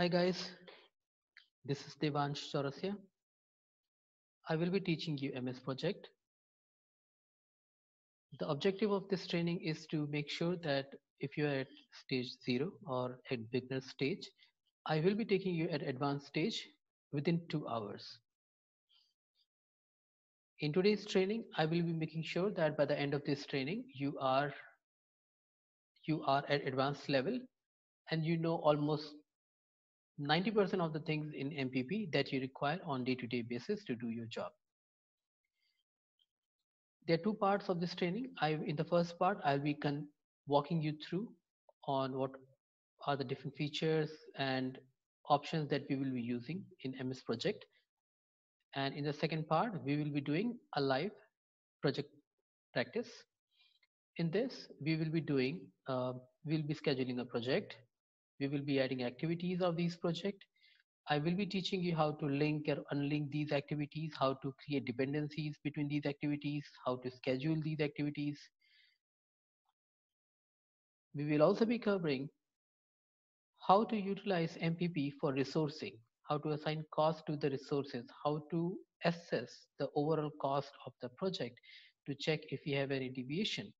Hi guys, this is Devansh Chaurasiya. I will be teaching you MS Project. The objective of this training is to make sure that if you are at stage zero or at beginner stage, I will be taking you at advanced stage within two hours. In today's training, I will be making sure that by the end of this training, you are you are at advanced level and you know almost 90% of the things in MPP that you require on day-to-day basis to do your job. There are two parts of this training. I, in the first part, I'll be can walking you through on what are the different features and options that we will be using in MS Project. And in the second part, we will be doing a live project practice. In this, we will be doing, uh, we'll be scheduling a project we will be adding activities of these project. I will be teaching you how to link or unlink these activities, how to create dependencies between these activities, how to schedule these activities. We will also be covering how to utilize MPP for resourcing, how to assign cost to the resources, how to assess the overall cost of the project to check if you have any deviation.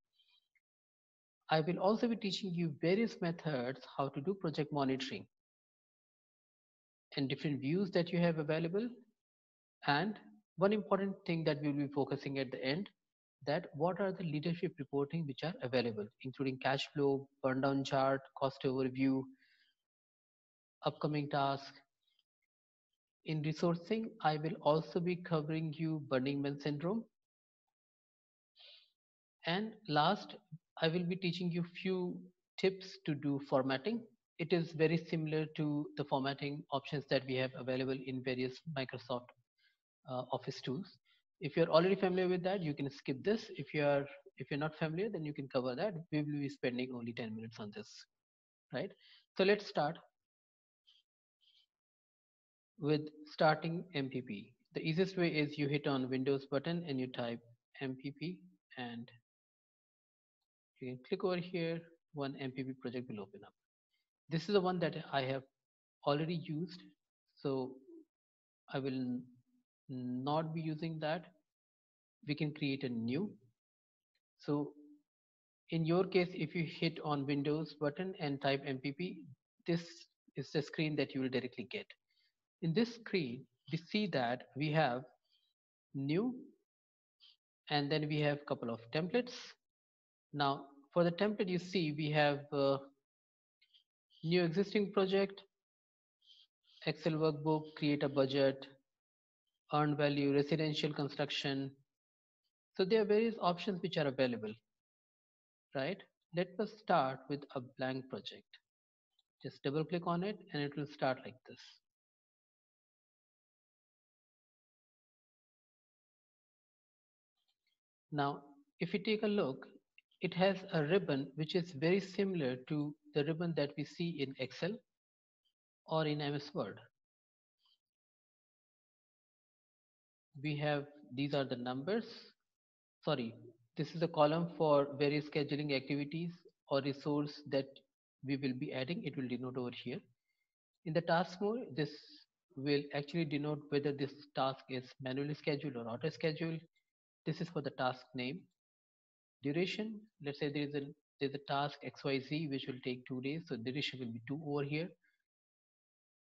I will also be teaching you various methods how to do project monitoring and different views that you have available. And one important thing that we'll be focusing at the end that what are the leadership reporting which are available, including cash flow, burn down chart, cost overview, upcoming task. In resourcing, I will also be covering you Burning Man syndrome. And last, I will be teaching you few tips to do formatting. It is very similar to the formatting options that we have available in various Microsoft uh, Office tools. If you're already familiar with that, you can skip this. If you are if you're not familiar, then you can cover that. We will be spending only 10 minutes on this, right? So let's start with starting MPP. The easiest way is you hit on Windows button and you type MPP and you can click over here one MPP project will open up. This is the one that I have already used so I will not be using that. We can create a new. So in your case if you hit on Windows button and type MPP this is the screen that you will directly get. In this screen we see that we have new and then we have couple of templates now for the template you see we have uh, new existing project, Excel workbook, create a budget, earned value, residential construction. So there are various options which are available, right? Let us start with a blank project. Just double click on it and it will start like this. Now, if you take a look, it has a ribbon which is very similar to the ribbon that we see in Excel or in MS Word. We have, these are the numbers. Sorry, this is a column for various scheduling activities or resource that we will be adding. It will denote over here. In the task mode, this will actually denote whether this task is manually scheduled or auto scheduled. This is for the task name duration. Let's say there is a there's a task xyz which will take two days so duration will be two over here.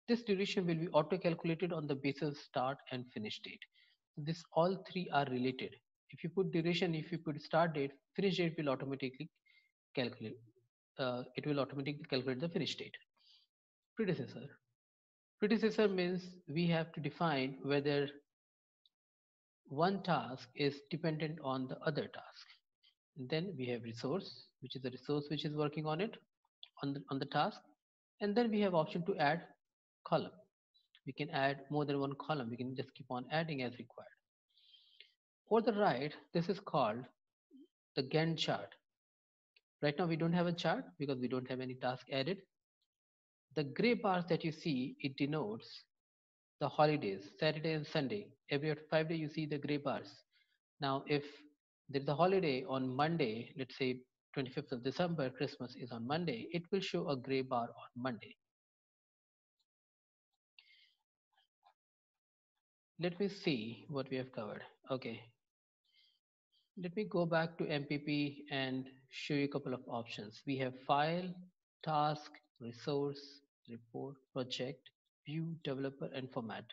This duration will be auto calculated on the basis of start and finish date. So this all three are related. If you put duration if you put start date finish date will automatically calculate uh, it will automatically calculate the finish date. Predecessor. Predecessor means we have to define whether one task is dependent on the other task then we have resource which is the resource which is working on it on the on the task. And then we have option to add column. We can add more than one column. We can just keep on adding as required. For the right this is called the gantt chart. Right now we don't have a chart because we don't have any task added. The gray bars that you see it denotes the holidays saturday and sunday. Every five day you see the gray bars. Now if that the holiday on Monday, let's say 25th of December, Christmas is on Monday, it will show a gray bar on Monday. Let me see what we have covered. Okay. Let me go back to MPP and show you a couple of options. We have file, task, resource, report, project, view, developer, and format.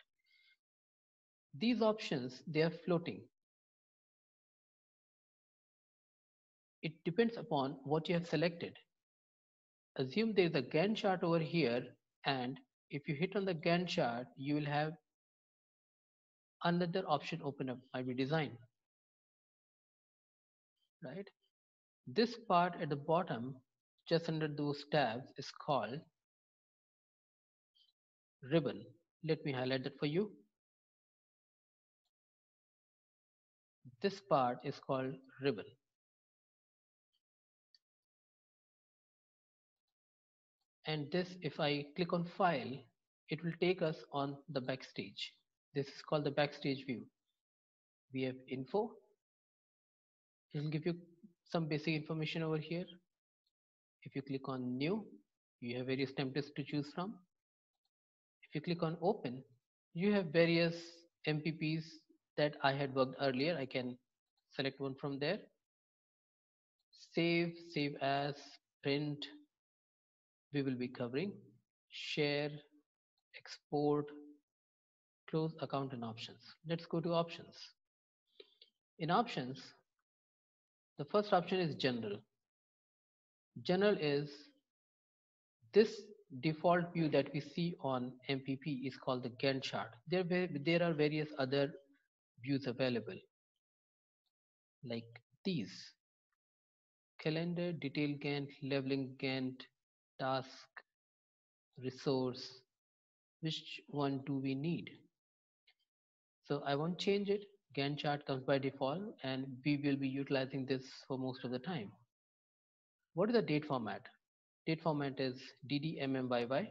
These options, they are floating. It depends upon what you have selected. Assume there is a Gantt chart over here and if you hit on the Gantt chart, you will have another option open up, might be design. Right? This part at the bottom, just under those tabs is called ribbon. Let me highlight that for you. This part is called ribbon. And this, if I click on file, it will take us on the backstage. This is called the backstage view. We have info. It will give you some basic information over here. If you click on new, you have various templates to choose from. If you click on open, you have various MPPs that I had worked earlier. I can select one from there. Save, save as, print, we will be covering share, export, close account and options. Let's go to options. In options, the first option is general. General is this default view that we see on MPP is called the Gantt chart. There, there are various other views available like these calendar, detail Gantt, leveling Gantt, task, resource, which one do we need? So I won't change it. Gantt chart comes by default and we will be utilizing this for most of the time. What is the date format? Date format is DDMMYY,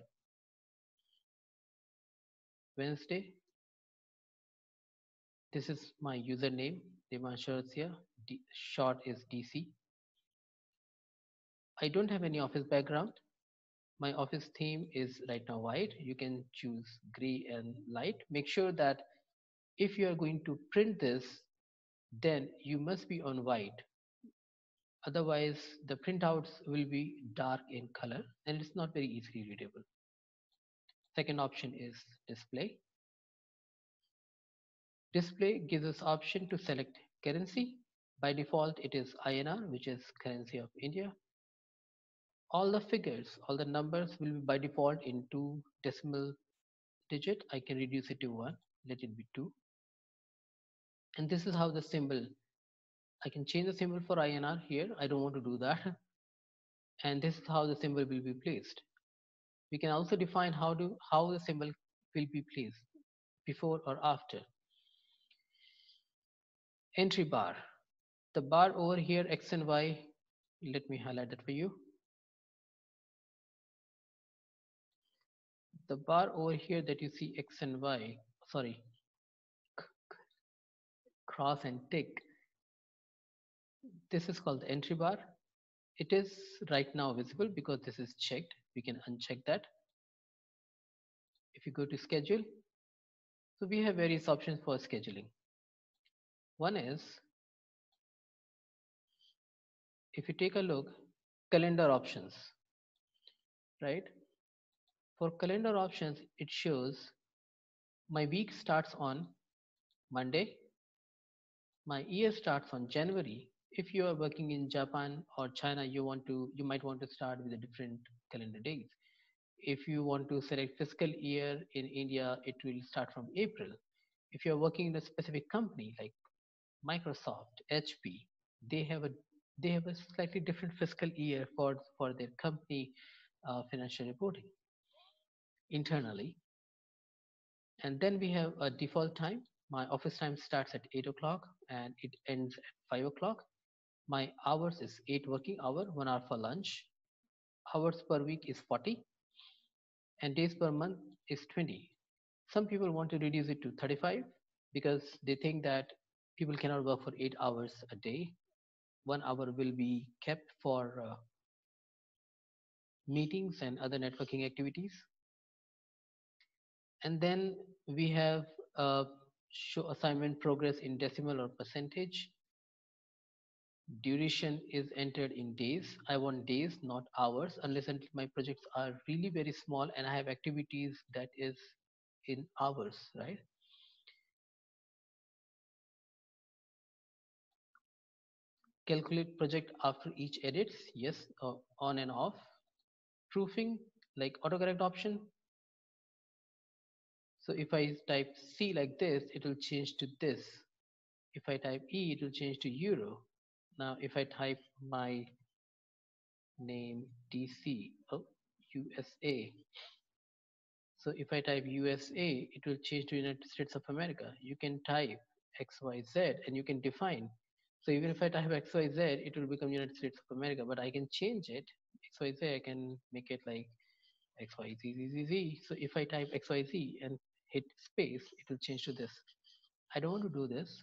Wednesday. This is my username, Devansh Chaurasiya. Short is DC. I don't have any office background. My office theme is right now white. You can choose gray and light. Make sure that if you are going to print this, then you must be on white. Otherwise, the printouts will be dark in color and it's not very easily readable. Second option is display. Display gives us option to select currency. By default, it is INR, which is currency of India. All the figures, all the numbers will be by default in two decimal digit. I can reduce it to one, let it be two. And this is how the symbol I can change the symbol for INR here. I don't want to do that. And this is how the symbol will be placed. We can also define how to how the symbol will be placed before or after. Entry bar. The bar over here X and Y. Let me highlight that for you the bar over here that you see X and Y sorry cross and tick. This is called the entry bar. It is right now visible because this is checked. We can uncheck that. If you go to schedule, so we have various options for scheduling. One is, if you take a look, calendar options, right? For calendar options, it shows my week starts on Monday, my year starts on January. If you are working in Japan or China, you want to you might want to start with a different calendar days. If you want to select fiscal year in India, it will start from April. If you're working in a specific company like Microsoft, HP, they have a they have a slightly different fiscal year for for their company uh, financial reporting internally. And then we have a default time my office time starts at 8 o'clock and it ends at 5 o'clock. My hours is 8 working hour, 1 hour for lunch. Hours per week is 40 and days per month is 20. Some people want to reduce it to 35 because they think that people cannot work for 8 hours a day. 1 hour will be kept for uh, meetings and other networking activities. And then we have uh, show assignment progress in decimal or percentage. Duration is entered in days. I want days, not hours, unless my projects are really very small and I have activities that is in hours, right? Calculate project after each edits, yes, uh, on and off. Proofing, like autocorrect option, so if I type C like this, it will change to this. If I type E, it will change to Euro. Now, if I type my name DC, oh, USA. So if I type USA, it will change to United States of America. You can type XYZ and you can define. So even if I type XYZ, it will become United States of America, but I can change it. XYZ, I can make it like XYZZZ. So if I type XYZ and hit space, it will change to this. I don't want to do this.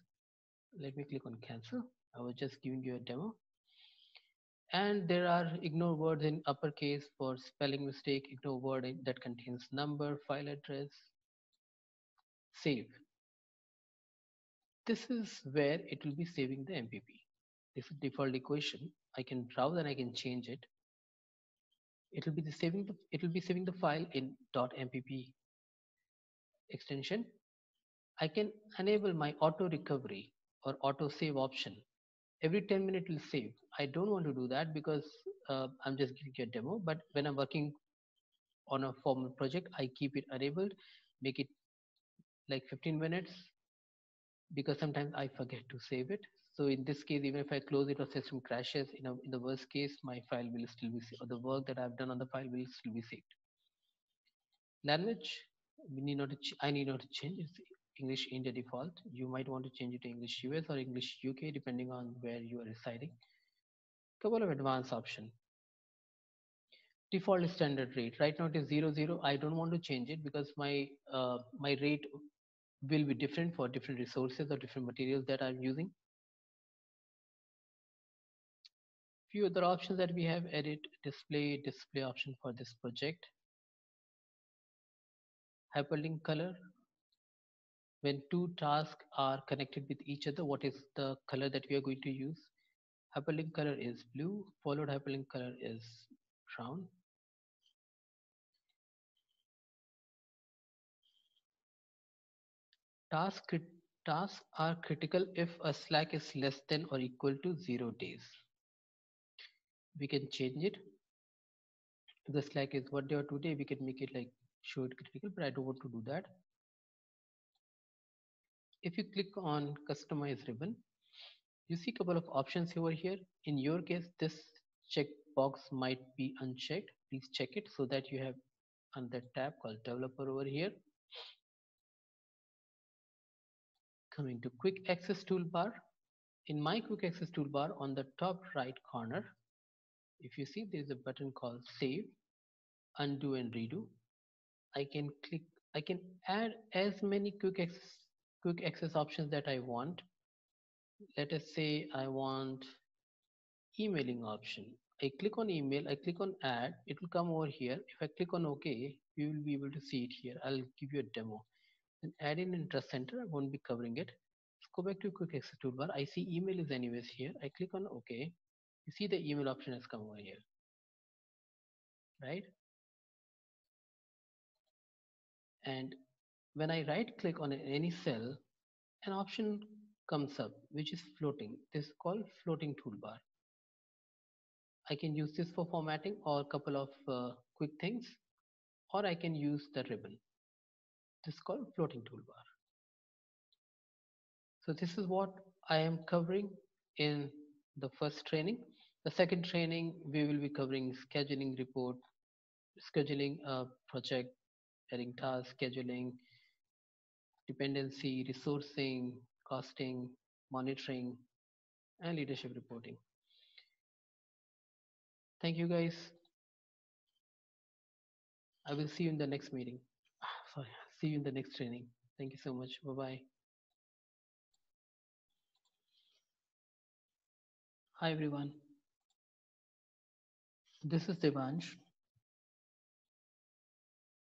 Let me click on cancel. I was just giving you a demo. And there are ignore words in uppercase for spelling mistake, ignore word that contains number, file address, save. This is where it will be saving the MPP. This is default equation. I can browse and I can change it. It will be the saving the it will be saving the file in .mpp extension, I can enable my auto recovery or auto save option. Every 10 minutes will save. I don't want to do that because uh, I'm just giving you a demo, but when I'm working on a formal project, I keep it enabled, make it like 15 minutes because sometimes I forget to save it. So in this case, even if I close it or system crashes, in, a, in the worst case, my file will still be saved, or the work that I've done on the file will still be saved. Language, we need not I need not to change it. English India default. You might want to change it to English US or English UK depending on where you are residing. Couple of advanced option. Default standard rate. Right now it is zero zero. I don't want to change it because my uh, my rate will be different for different resources or different materials that I'm using. Few other options that we have edit display display option for this project hyperlink color. When two tasks are connected with each other what is the color that we are going to use? Hyperlink color is blue followed hyperlink color is brown. Task tasks are critical if a slack is less than or equal to zero days. We can change it. The slack is one day or two day we can make it like show it critical, but I don't want to do that. If you click on customize ribbon, you see a couple of options over here. In your case, this checkbox might be unchecked. Please check it so that you have another tab called developer over here. Coming to quick access toolbar. In my quick access toolbar on the top right corner, if you see there's a button called save, undo and redo. I can click, I can add as many quick access, quick access options that I want. Let us say I want emailing option. I click on email, I click on add, it will come over here. If I click on OK, you will be able to see it here. I'll give you a demo. Then add in interest center, I won't be covering it. Let's go back to quick access toolbar. I see email is anyways here. I click on OK. You see the email option has come over here. Right? And when I right click on any cell an option comes up which is floating. This is called floating toolbar. I can use this for formatting or a couple of uh, quick things or I can use the ribbon. This is called floating toolbar. So this is what I am covering in the first training. The second training we will be covering scheduling report scheduling a project setting tasks, scheduling, dependency, resourcing, costing, monitoring, and leadership reporting. Thank you guys. I will see you in the next meeting. Ah, sorry, see you in the next training. Thank you so much. Bye bye. Hi everyone. This is Devansh.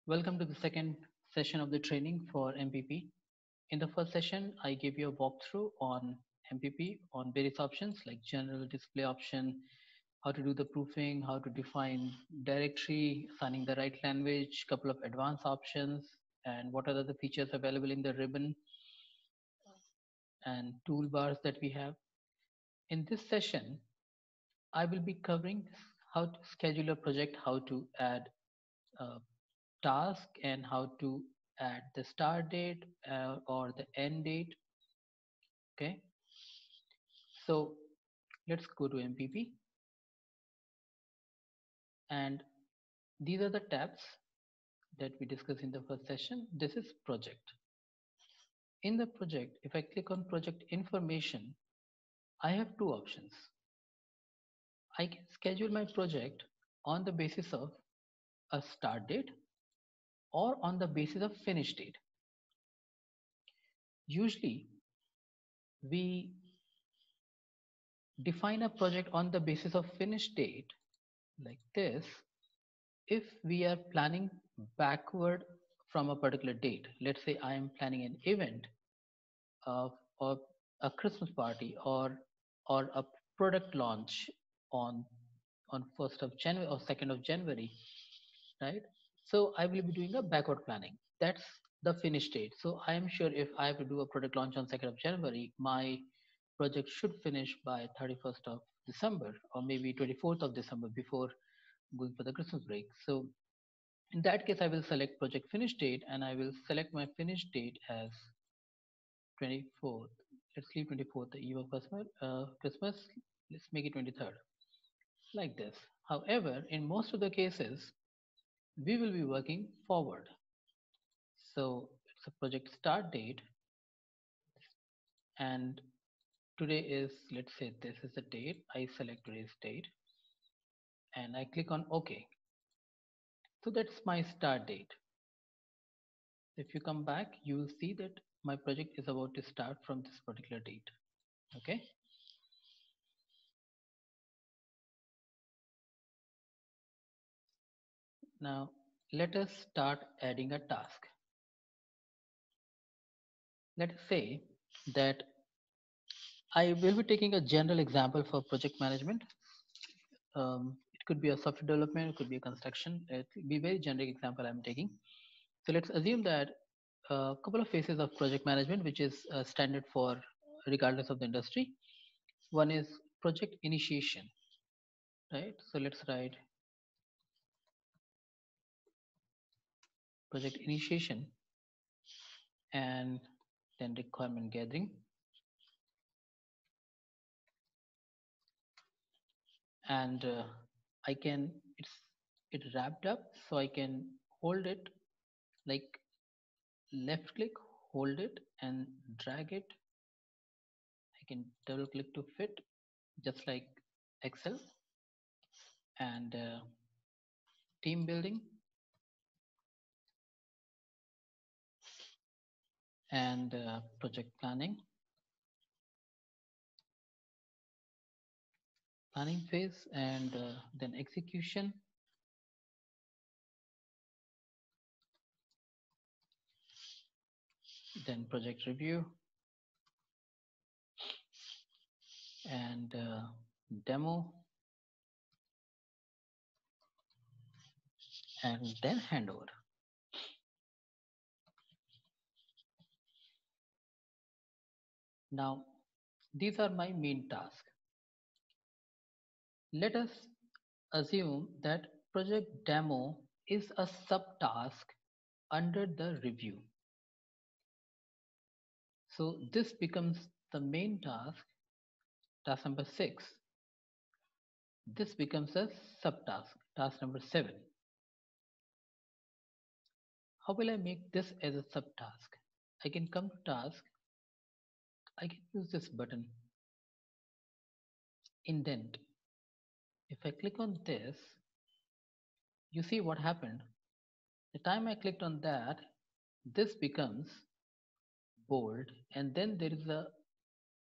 Welcome to the second session of the training for MPP. in the first session, I gave you a walkthrough on MPP on various options like general display option, how to do the proofing, how to define directory, assigning the right language, couple of advanced options, and what are the features available in the ribbon and toolbars that we have. In this session, I will be covering how to schedule a project, how to add a task and how to add the start date uh, or the end date. Okay. So let's go to MPP. And these are the tabs that we discussed in the first session. This is project. In the project, if I click on project information, I have two options. I can schedule my project on the basis of a start date or on the basis of finish date. Usually, we define a project on the basis of finish date like this if we are planning backward from a particular date. Let's say I am planning an event of, a Christmas party or or a product launch on on 1st of January or 2nd of January, right? So I will be doing a backward planning. That's the finish date. So I am sure if I have to do a product launch on 2nd of January, my project should finish by 31st of December or maybe 24th of December before going for the Christmas break. So in that case, I will select project finish date and I will select my finish date as 24th. Let's leave 24th, the eve of Christmas. Uh, Christmas. Let's make it 23rd, like this. However, in most of the cases, we will be working forward. So it's a project start date. And today is, let's say this is the date. I select today's date and I click on OK. So that's my start date. If you come back, you will see that my project is about to start from this particular date. Okay. Now let us start adding a task. Let's say that I will be taking a general example for project management. Um, it could be a software development, it could be a construction. It could be a very generic example I'm taking. So let's assume that a couple of phases of project management, which is uh, standard for regardless of the industry. One is project initiation, right? So let's write project initiation and then requirement gathering. And uh, I can it's it wrapped up so I can hold it like left click hold it and drag it. I can double click to fit just like Excel. And uh, team building and uh, project planning. Planning phase and uh, then execution. Then project review. And uh, demo. And then handover Now, these are my main tasks. Let us assume that project demo is a subtask under the review. So this becomes the main task, task number six. This becomes a subtask, task number seven. How will I make this as a subtask? I can come to task I can use this button indent. If I click on this, you see what happened. The time I clicked on that, this becomes bold and then there is a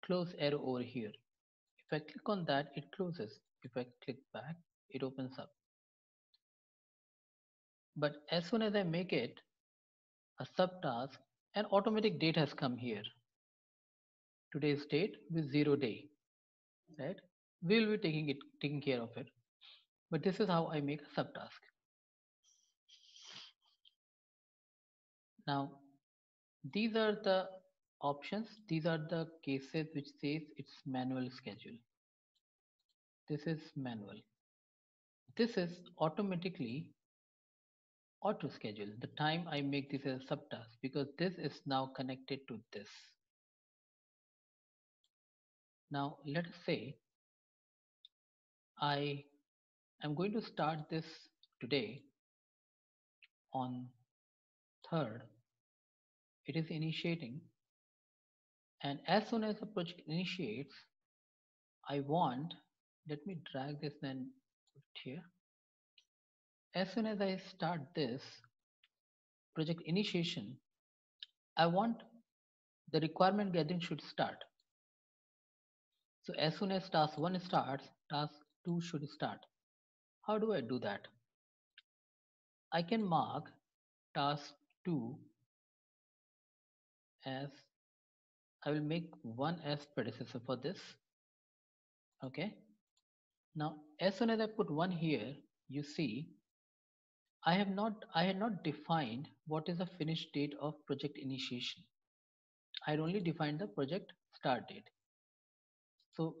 close arrow over here. If I click on that, it closes. If I click back, it opens up. But as soon as I make it a subtask, An automatic date has come here. Today's date with zero day, right? We will be taking it, taking care of it. But this is how I make a subtask. Now, these are the options. These are the cases which says it's manual schedule. This is manual. This is automatically auto schedule the time I make this as a subtask because this is now connected to this. Now let us say I am going to start this today on 3rd. It is initiating and as soon as the project initiates, I want, let me drag this then here as soon as I start this project initiation, I want the requirement gathering should start. So as soon as task 1 starts, task 2 should start. How do I do that? I can mark task 2 as I will make 1 as predecessor for this. Okay. Now, as soon as I put 1 here, you see I have not I had not defined what is the finish date of project initiation. I had only defined the project start date. So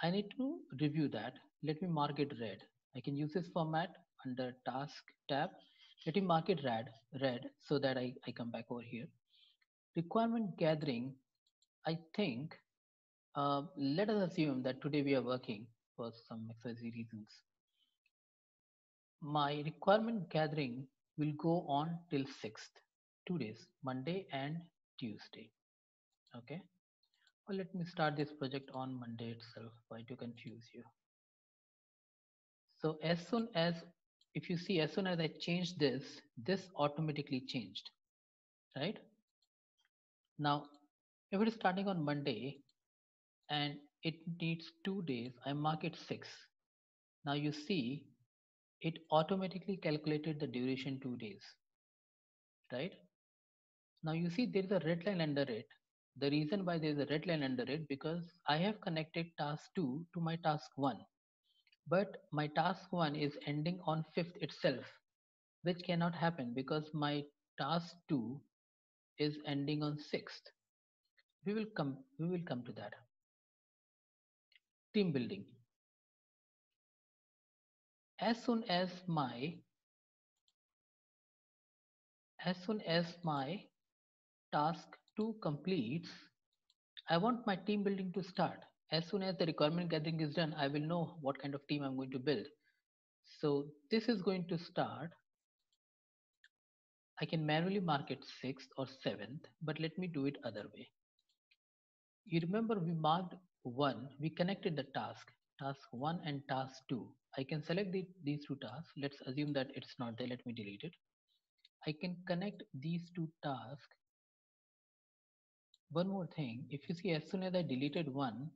I need to review that. Let me mark it red. I can use this format under task tab. Let me mark it red red so that I, I come back over here. Requirement gathering, I think uh, let us assume that today we are working for some XYZ reasons my requirement gathering will go on till 6th two days monday and tuesday okay well let me start this project on monday itself. Why to confuse you? So as soon as if you see as soon as i change this this automatically changed right? Now if it is starting on monday and it needs two days i mark it six. Now you see it automatically calculated the duration two days right? Now you see there is a red line under it the reason why there is a red line under it because i have connected task 2 to my task 1 but my task 1 is ending on 5th itself which cannot happen because my task 2 is ending on 6th we will come we will come to that. Team building. As soon as my as soon as my task 2 completes i want my team building to start as soon as the requirement gathering is done i will know what kind of team i'm going to build so this is going to start i can manually mark it 6th or 7th but let me do it other way you remember we marked one we connected the task task 1 and task 2 I can select the, these two tasks. Let's assume that it's not there. Let me delete it. I can connect these two tasks. One more thing, if you see as soon as I deleted one,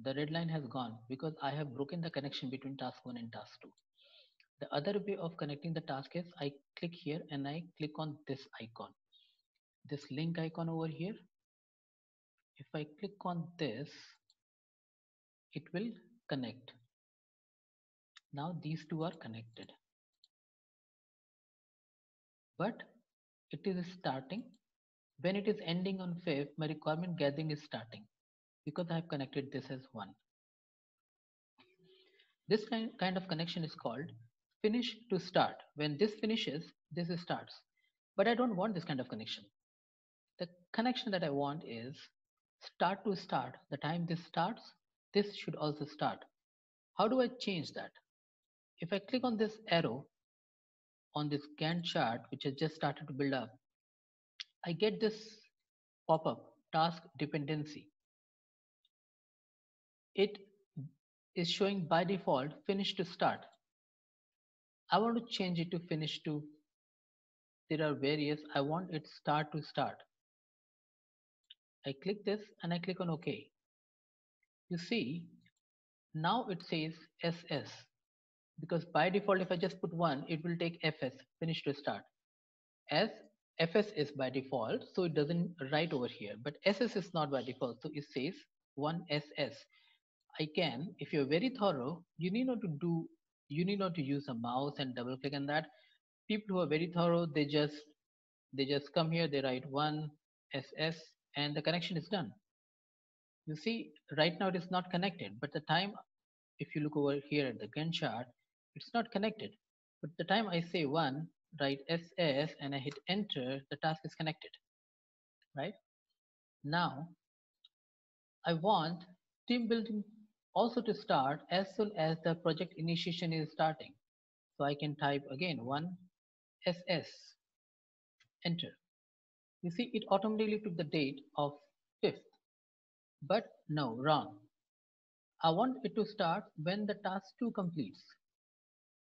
the red line has gone because I have broken the connection between task 1 and task 2. The other way of connecting the task is I click here and I click on this icon. This link icon over here. If I click on this, it will connect now these two are connected. But it is starting. When it is ending on 5th, my requirement gathering is starting because I have connected this as 1. This kind, kind of connection is called finish to start. When this finishes, this starts. But I don't want this kind of connection. The connection that I want is start to start. The time this starts, this should also start. How do I change that? if I click on this arrow on this Gantt chart, which has just started to build up, I get this pop-up task dependency. It is showing by default finish to start. I want to change it to finish to, there are various, I want it start to start. I click this and I click on OK. You see, now it says SS because by default if I just put one it will take fs finish to start as fs is by default so it doesn't write over here. But ss is not by default so it says 1ss i can if you're very thorough you need not to do you need not to use a mouse and double click on that. People who are very thorough they just they just come here they write 1 ss and the connection is done. You see right now it is not connected but the time if you look over here at the Gantt chart it's not connected. But the time I say 1 write SS and I hit enter the task is connected right? Now I want team building also to start as soon as the project initiation is starting. So I can type again 1 SS enter. You see it automatically took the date of 5th but no wrong. I want it to start when the task 2 completes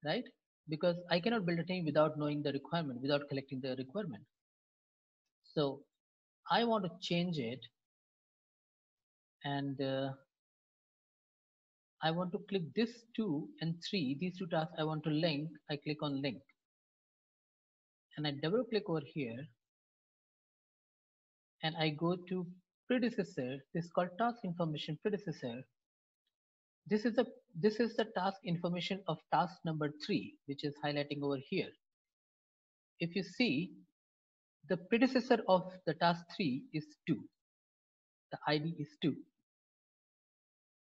right because I cannot build a team without knowing the requirement, without collecting the requirement. So I want to change it and uh, I want to click this two and three, these two tasks I want to link, I click on link. And I double click over here and I go to predecessor, this is called task information predecessor. This is the this is the task information of task number three, which is highlighting over here. If you see, the predecessor of the task three is two. The ID is two.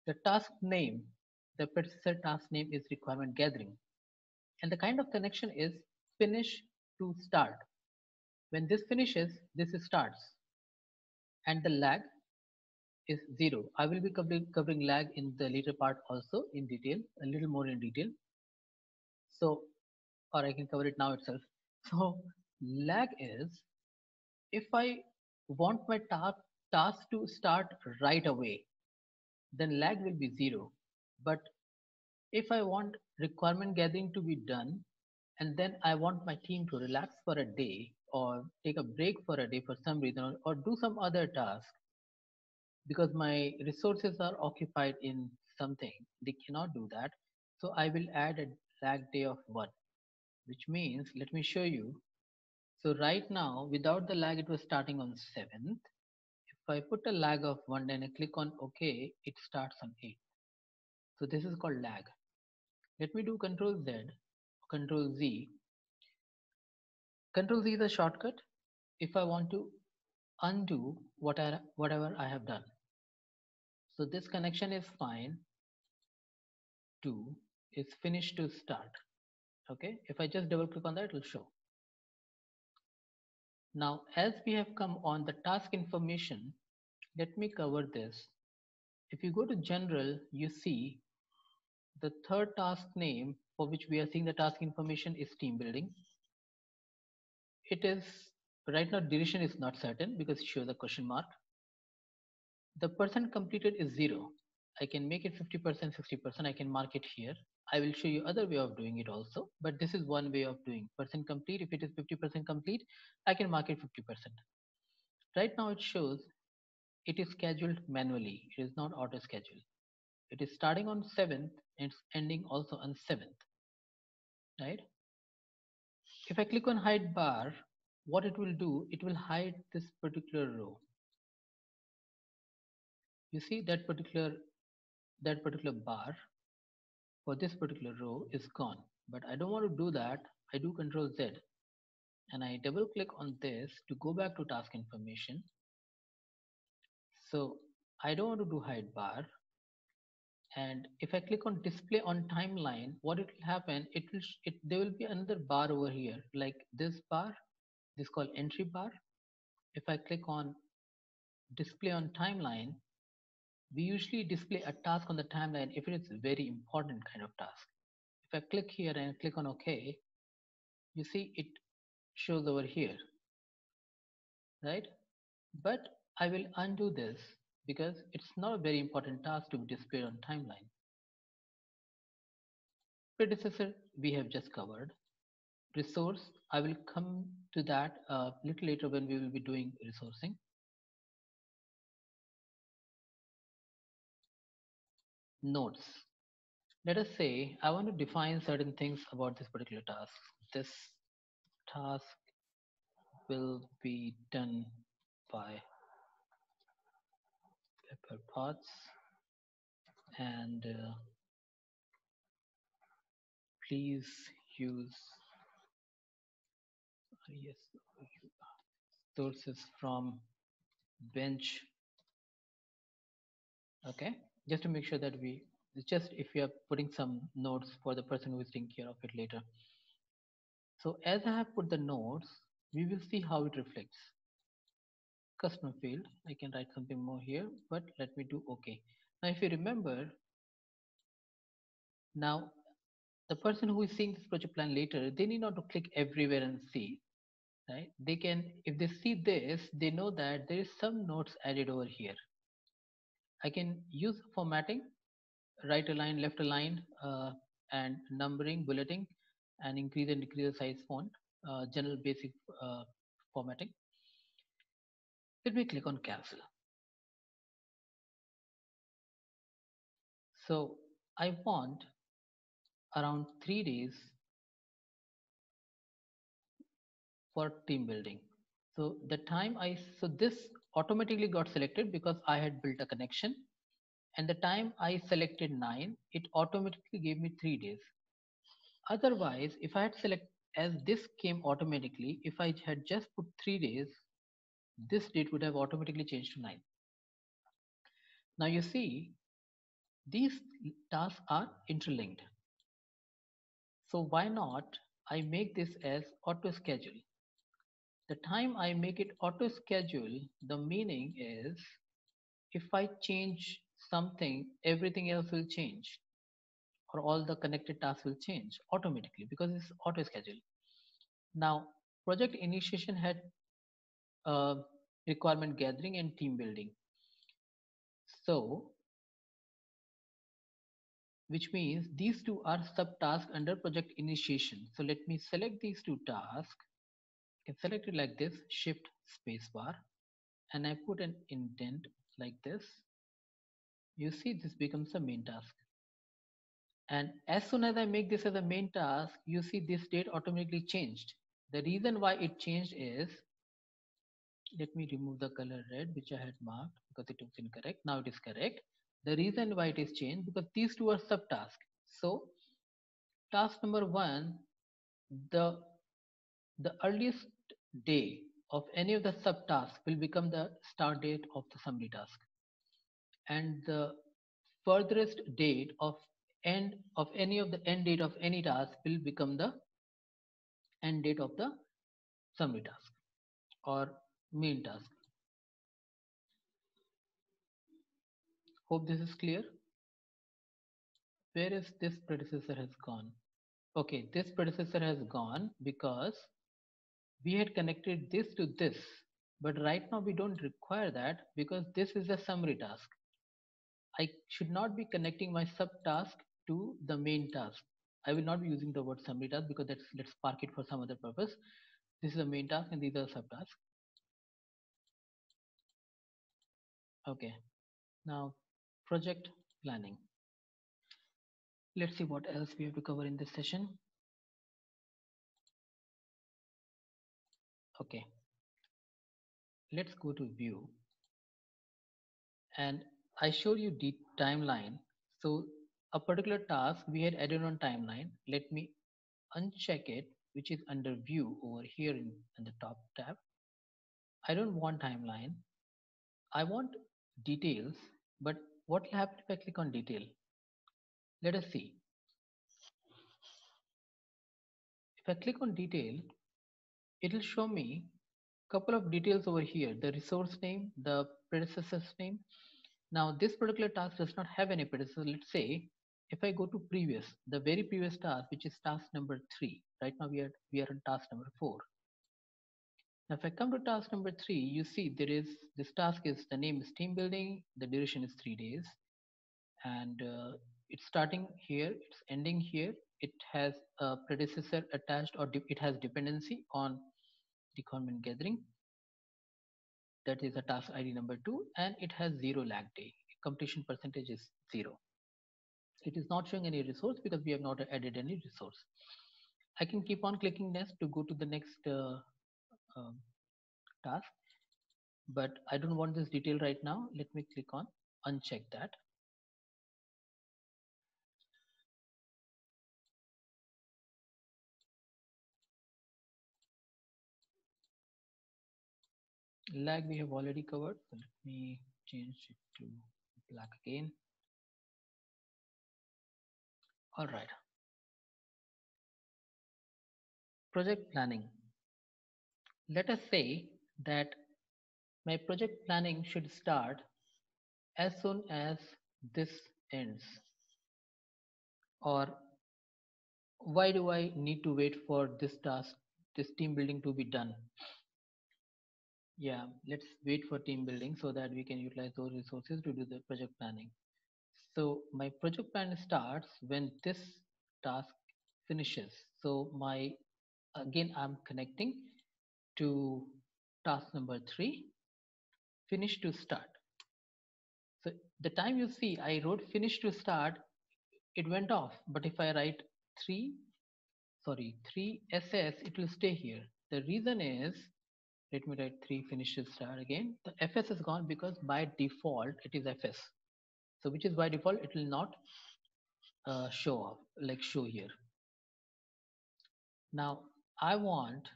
The task name, the predecessor task name is requirement gathering. And the kind of connection is finish to start. When this finishes, this starts. And the lag is zero. I will be covering, covering lag in the later part also in detail, a little more in detail. So, or I can cover it now itself. So lag is if I want my task task to start right away, then lag will be zero. But if I want requirement gathering to be done, and then I want my team to relax for a day or take a break for a day for some reason or, or do some other task, because my resources are occupied in something they cannot do that. So i will add a lag day of one which means let me show you. So right now without the lag it was starting on 7th if i put a lag of one and i click on ok it starts on 8th so this is called lag. Let me do control z control z. Control z is a shortcut. If i want to undo what I, whatever I have done. So this connection is fine to is finished to start. Okay, if I just double click on that, it will show. Now, as we have come on the task information, let me cover this. If you go to general, you see the third task name for which we are seeing the task information is team building. It is right now duration is not certain because it shows a question mark. The percent completed is zero. I can make it 50%, 60%. I can mark it here. I will show you other way of doing it also, but this is one way of doing percent complete. If it is 50% complete, I can mark it 50%. Right now it shows it is scheduled manually. It is not auto scheduled. It is starting on 7th and it's ending also on 7th, right? If I click on hide bar, what it will do, it will hide this particular row. You see that particular that particular bar for this particular row is gone. But I don't want to do that. I do control Z and I double click on this to go back to task information. So I don't want to do hide bar. And if I click on display on timeline, what it will happen, it will, it, there will be another bar over here, like this bar this is called entry bar. If I click on display on timeline, we usually display a task on the timeline if it is a very important kind of task. If I click here and click on OK, you see it shows over here, right? But I will undo this because it's not a very important task to be displayed on timeline. Predecessor we have just covered resource i will come to that a uh, little later when we will be doing resourcing nodes let us say i want to define certain things about this particular task. This task will be done by Pepper Potts and uh, please use uh, yes sources from bench. Okay just to make sure that we just if we are putting some notes for the person who is taking care of it later. So as i have put the notes we will see how it reflects. Customer field i can write something more here but let me do okay. Now if you remember now the person who is seeing this project plan later they need not to click everywhere and see right? They can if they see this they know that there is some notes added over here i can use formatting right align left align uh, and numbering bulleting and increase and decrease the size font uh, general basic uh, formatting. Let me click on cancel. So i want around three days for team building. So the time i so this automatically got selected because i had built a connection. And the time i selected 9 it automatically gave me 3 days. Otherwise if i had select as this came automatically if i had just put 3 days this date would have automatically changed to 9 now you see these tasks are interlinked. So why not i make this as auto schedule the time I make it auto schedule, the meaning is if I change something, everything else will change or all the connected tasks will change automatically because it's auto schedule. Now, project initiation had uh, requirement gathering and team building. So, which means these two are subtasks under project initiation. So let me select these two tasks can select it like this shift spacebar and I put an indent like this. You see this becomes a main task. And as soon as I make this as a main task you see this date automatically changed. The reason why it changed is let me remove the color red which I had marked because it was incorrect. Now it is correct. The reason why it is changed because these two are subtasks so task number one the the earliest day of any of the subtasks will become the start date of the summary task. And the furthest date of end of any of the end date of any task will become the end date of the summary task or main task. Hope this is clear. Where is this predecessor has gone? Okay, this predecessor has gone because we had connected this to this but right now we don't require that because this is a summary task. I should not be connecting my subtask to the main task. I will not be using the word summary task because that's let's park it for some other purpose. This is the main task and these are subtasks. Okay. Now project planning. Let's see what else we have to cover in this session okay. Let's go to view. And I showed you the timeline. So a particular task we had added on timeline. Let me uncheck it which is under view over here in, in the top tab. I don't want timeline. I want details but what will happen if I click on detail? Let us see. If I click on detail it will show me a couple of details over here. The resource name the predecessor's name. Now this particular task does not have any predecessor. Let's say if i go to previous the very previous task which is task number three right now we are we are on task number four. Now if i come to task number three you see there is this task is the name is team building the duration is three days. And uh, it's starting here it's ending here. It has a predecessor attached or it has dependency on requirement gathering that is a task id number two and it has zero lag day completion percentage is zero it is not showing any resource because we have not added any resource i can keep on clicking next to go to the next uh, uh, task but I don't want this detail right now. Let me click on uncheck that. Lag we have already covered. Let me change it to black again. All right. Project planning. Let us say that my project planning should start as soon as this ends. Or why do I need to wait for this task, this team building to be done? Yeah, let's wait for team building so that we can utilize those resources to do the project planning. So my project plan starts when this task finishes. So my, again, I'm connecting to task number three finish to start. So the time you see I wrote finish to start, it went off. But if I write 3, sorry, 3 SS, it will stay here. The reason is, let me write 3 finishes star again. The FS is gone because by default it is FS. So which is by default, it will not uh, show up like show here. Now I want,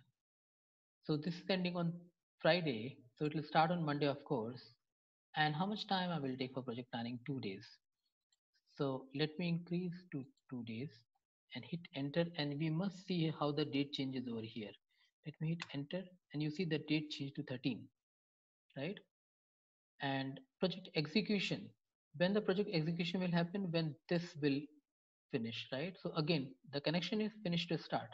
so this is ending on Friday. So it will start on Monday, of course. And how much time I will take for project planning? Two days. So let me increase to two days and hit enter. And we must see how the date changes over here. Let me hit enter and you see the date changed to 13, right? And project execution. When the project execution will happen, when this will finish, right? So again, the connection is finished to start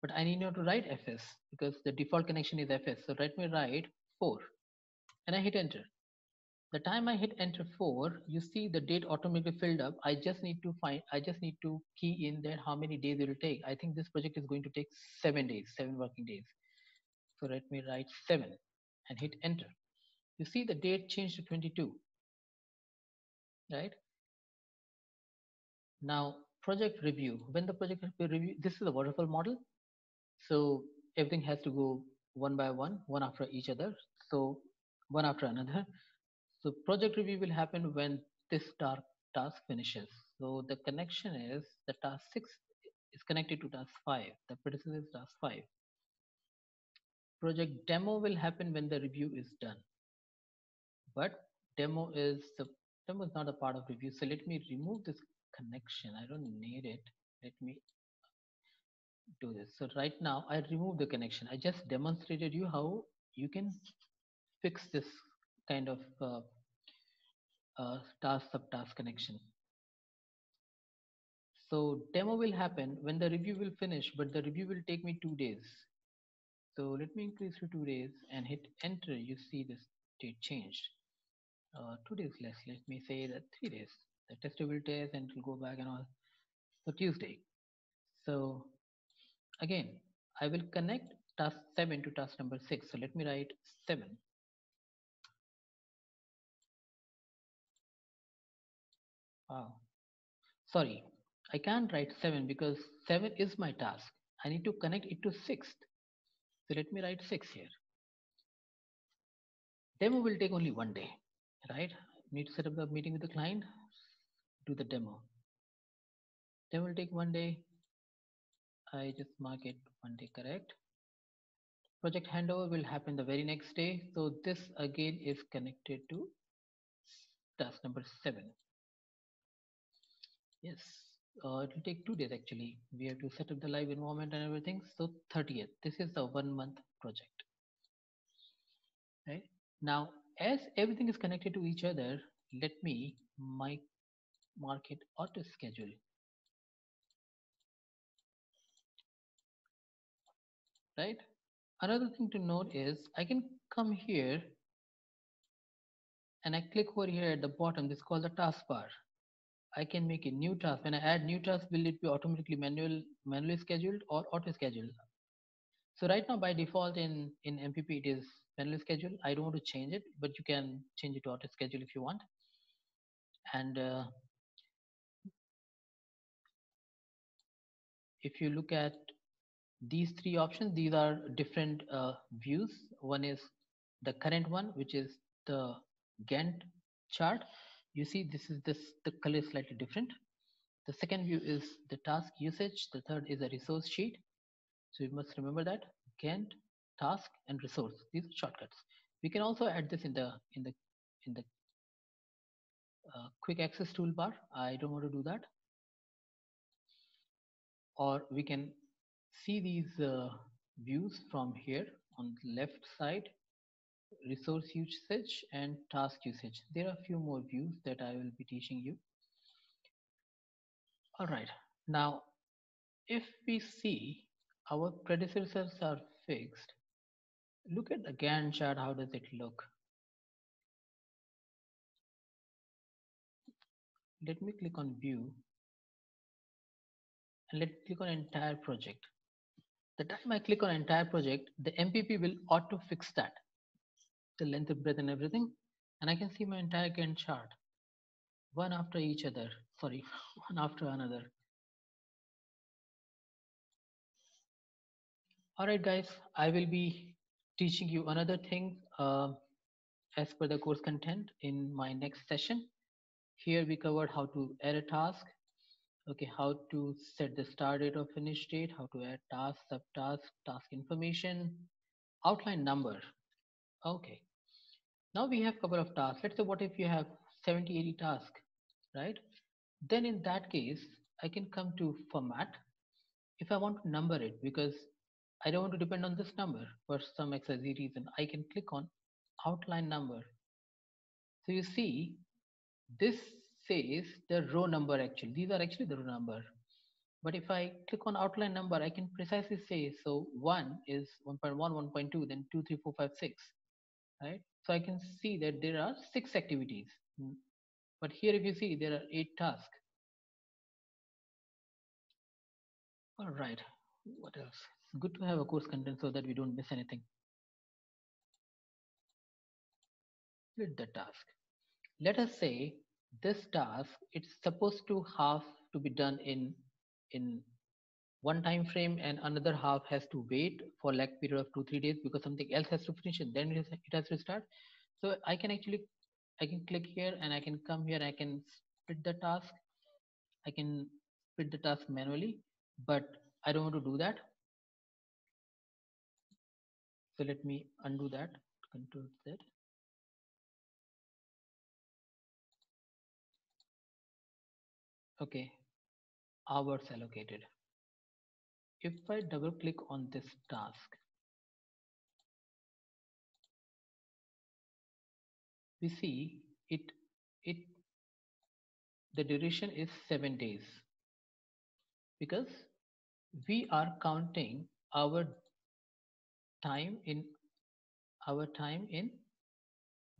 but I need not to write fs because the default connection is fs. So let me write 4 and I hit enter. The time I hit enter 4, you see the date automatically filled up. I just need to find, I just need to key in there how many days it will take. I think this project is going to take seven days, seven working days. So let me write seven and hit enter. You see the date changed to 22, right? Now project review, when the project review, this is a waterfall model. So everything has to go one by one, one after each other. So one after another. So project review will happen when this task finishes. So the connection is the task six is connected to task five. The predecessor is task five. Project demo will happen when the review is done. But demo is the demo is not a part of review. So let me remove this connection. I don't need it. Let me do this. So right now I remove the connection. I just demonstrated you how you can fix this kind of uh, uh, task subtask connection. So demo will happen when the review will finish, but the review will take me two days. So let me increase to two days and hit enter. You see this date changed. Uh, two days less. Let me say that three days. The tester will test and it will go back and all. So Tuesday. So again, I will connect task 7 to task number 6. So let me write 7. Wow. Sorry, I can't write 7 because 7 is my task. I need to connect it to 6th. So let me write 6 here. Demo will take only one day, right? Need to set up the meeting with the client, do the demo. Demo will take one day. I just mark it one day correct. Project handover will happen the very next day. So this again is connected to task number seven. Yes, uh, it will take two days actually. We have to set up the live environment and everything. So 30th, this is the one month project. Right now, as everything is connected to each other, let me my mark it auto schedule. Right. Another thing to note is I can come here and I click over here at the bottom. This is called the taskbar. I can make a new task. When I add new task, will it be automatically manual, manually scheduled or auto scheduled? So right now by default in, in MPP, it is manually scheduled. I don't want to change it, but you can change it to auto schedule if you want. And uh, if you look at these three options, these are different uh, views. One is the current one, which is the Gantt chart. You see this is this the color is slightly different. The second view is the task usage. The third is a resource sheet. So you must remember that Gantt, task, and resource. These are shortcuts. We can also add this in the in the in the uh, quick access toolbar. I don't want to do that. Or we can see these uh, views from here on the left side resource usage and task usage. There are a few more views that I will be teaching you. All right, now if we see our predecessors are fixed, look at the Gantt chart, how does it look? Let me click on view and let's click on entire project. The time I click on entire project, the MPP will auto fix that the length of breadth and everything and I can see my entire Gantt chart. One after each other. Sorry one after another. All right guys I will be teaching you another thing uh, as per the course content in my next session. Here we covered how to add a task okay how to set the start date or finish date how to add task subtask task information outline number. Okay now we have a couple of tasks. Let's say what if you have 70, 80 tasks, right? Then in that case, I can come to format. If I want to number it because I don't want to depend on this number for some XYZ reason, I can click on outline number. So you see, this says the row number actually. These are actually the row number. But if I click on outline number, I can precisely say, so one is 1.1, 1.2, then 2, 3, 4, 5, 6, right? So I can see that there are six activities. Hmm. But here if you see there are eight tasks. All right, what else? It's good to have a course content so that we don't miss anything. Split the task. Let us say this task, it's supposed to have to be done in, in one time frame and another half has to wait for like period of two three days because something else has to finish it. Then it has to start. So i can actually i can click here and i can come here i can split the task. I can split the task manually but i don't want to do that. So let me undo that. Control z. Okay. Hours allocated if I double click on this task, we see it, it, the duration is seven days because we are counting our time in our time in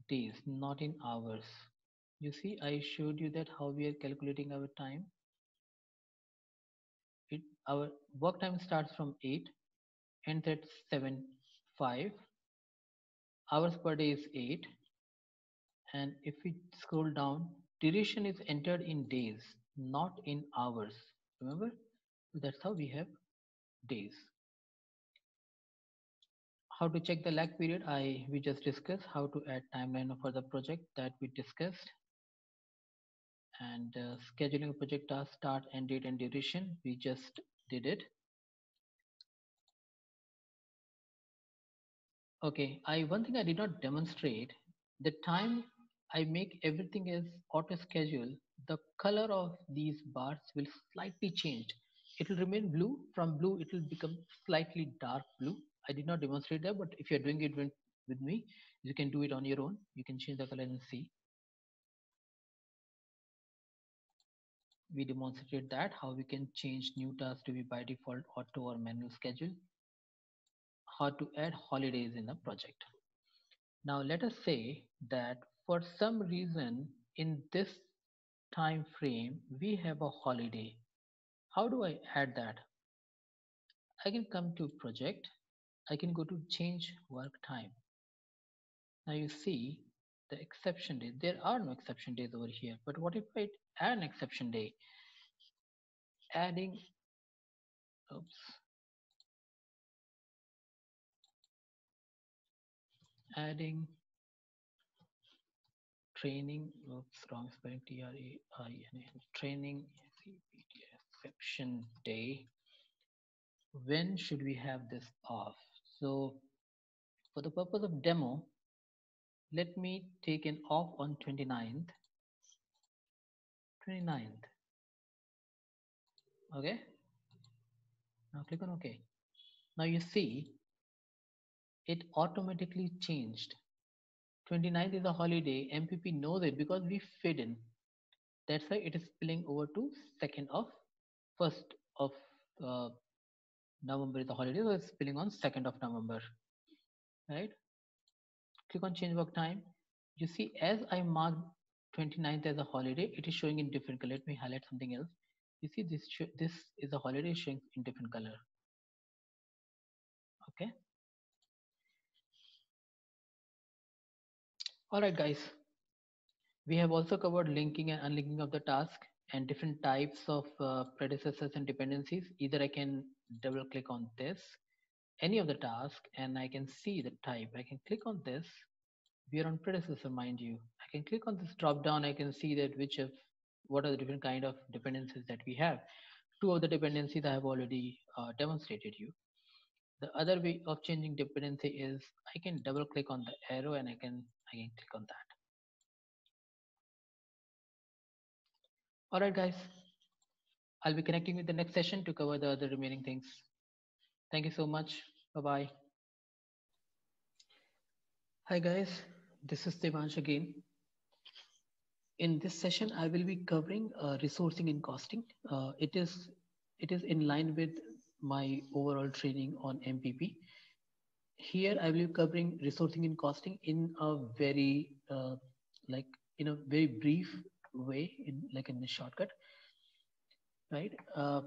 days, not in hours. You see, I showed you that how we are calculating our time our work time starts from 8 ends at 7 5 hours per day is 8 and if we scroll down duration is entered in days not in hours. Remember? That's how we have days. How to check the lag period? I we just discussed how to add timeline for the project that we discussed. And uh, scheduling project task start end date and duration we just did? It okay i one thing i did not demonstrate the time i make everything as auto schedule the color of these bars will slightly change. It will remain blue from blue it will become slightly dark blue. I did not demonstrate that but if you're doing it with, me you can do it on your own. You can change the color and see we demonstrated that how we can change new tasks to be by default auto or manual schedule. How to add holidays in a project. Now let us say that for some reason in this time frame we have a holiday. How do i add that? I can come to project. I can go to change work time. Now you see the exception day. There are no exception days over here. But what if I add an exception day? Adding, oops, adding training oops wrong spelling t r a i n training exception day when should we have this off so for the purpose of demo let me take an off on 29th 29th okay? Now click on ok now you see it automatically changed. 29th is a holiday. Mpp knows it because we fed in. That's why it is spilling over to 2nd of 1st of uh, november is a holiday so it's spilling on 2nd of november. Right click on change work time. You see as i marked 29th as a holiday it is showing in different color. Let me highlight something else. You see this this is a holiday showing in different color. Okay. All right guys. We have also covered linking and unlinking of the task and different types of uh, predecessors and dependencies. Either i can double click on this any of the task and i can see the type. I can click on this. We are on predecessor mind you i can click on this drop down. I can see that which of what are the different kind of dependencies that we have. Two of the dependencies i have already uh, demonstrated you. The other way of changing dependency is i can double click on the arrow and i can i can click on that. All right guys. I'll be connecting with the next session to cover the other remaining things thank you so much. Bye bye hi guys. This is Devansh again. In this session i will be covering uh, resourcing and costing. Uh, it is it is in line with my overall training on mpp here i will be covering resourcing and costing in a very uh, like in a very brief way in like in a shortcut. Right? Uh,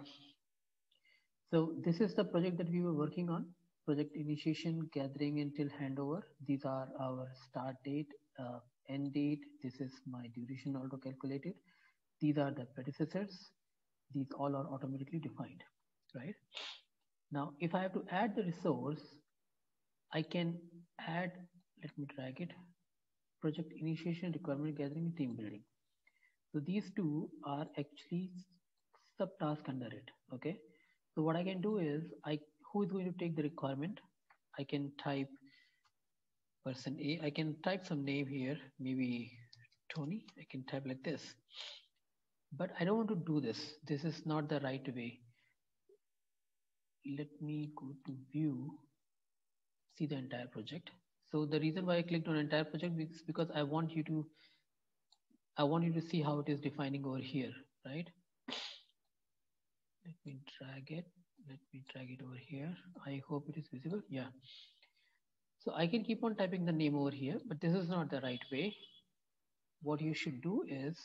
so this is the project that we were working on project initiation gathering until handover. These are our start date uh, end date. This is my duration auto calculated. These are the predecessors. These all are automatically defined right? Now if i have to add the resource i can add let me drag it project initiation requirement gathering team building. So these two are actually subtask under it okay so what i can do is i who is going to take the requirement i can type person A. I can type some name here, maybe Tony. I can type like this. But I don't want to do this. This is not the right way. Let me go to view, see the entire project. So the reason why I clicked on entire project is because I want you to, I want you to see how it is defining over here, right? Let me drag it. Let me drag it over here. I hope it is visible. Yeah. So I can keep on typing the name over here, but this is not the right way. What you should do is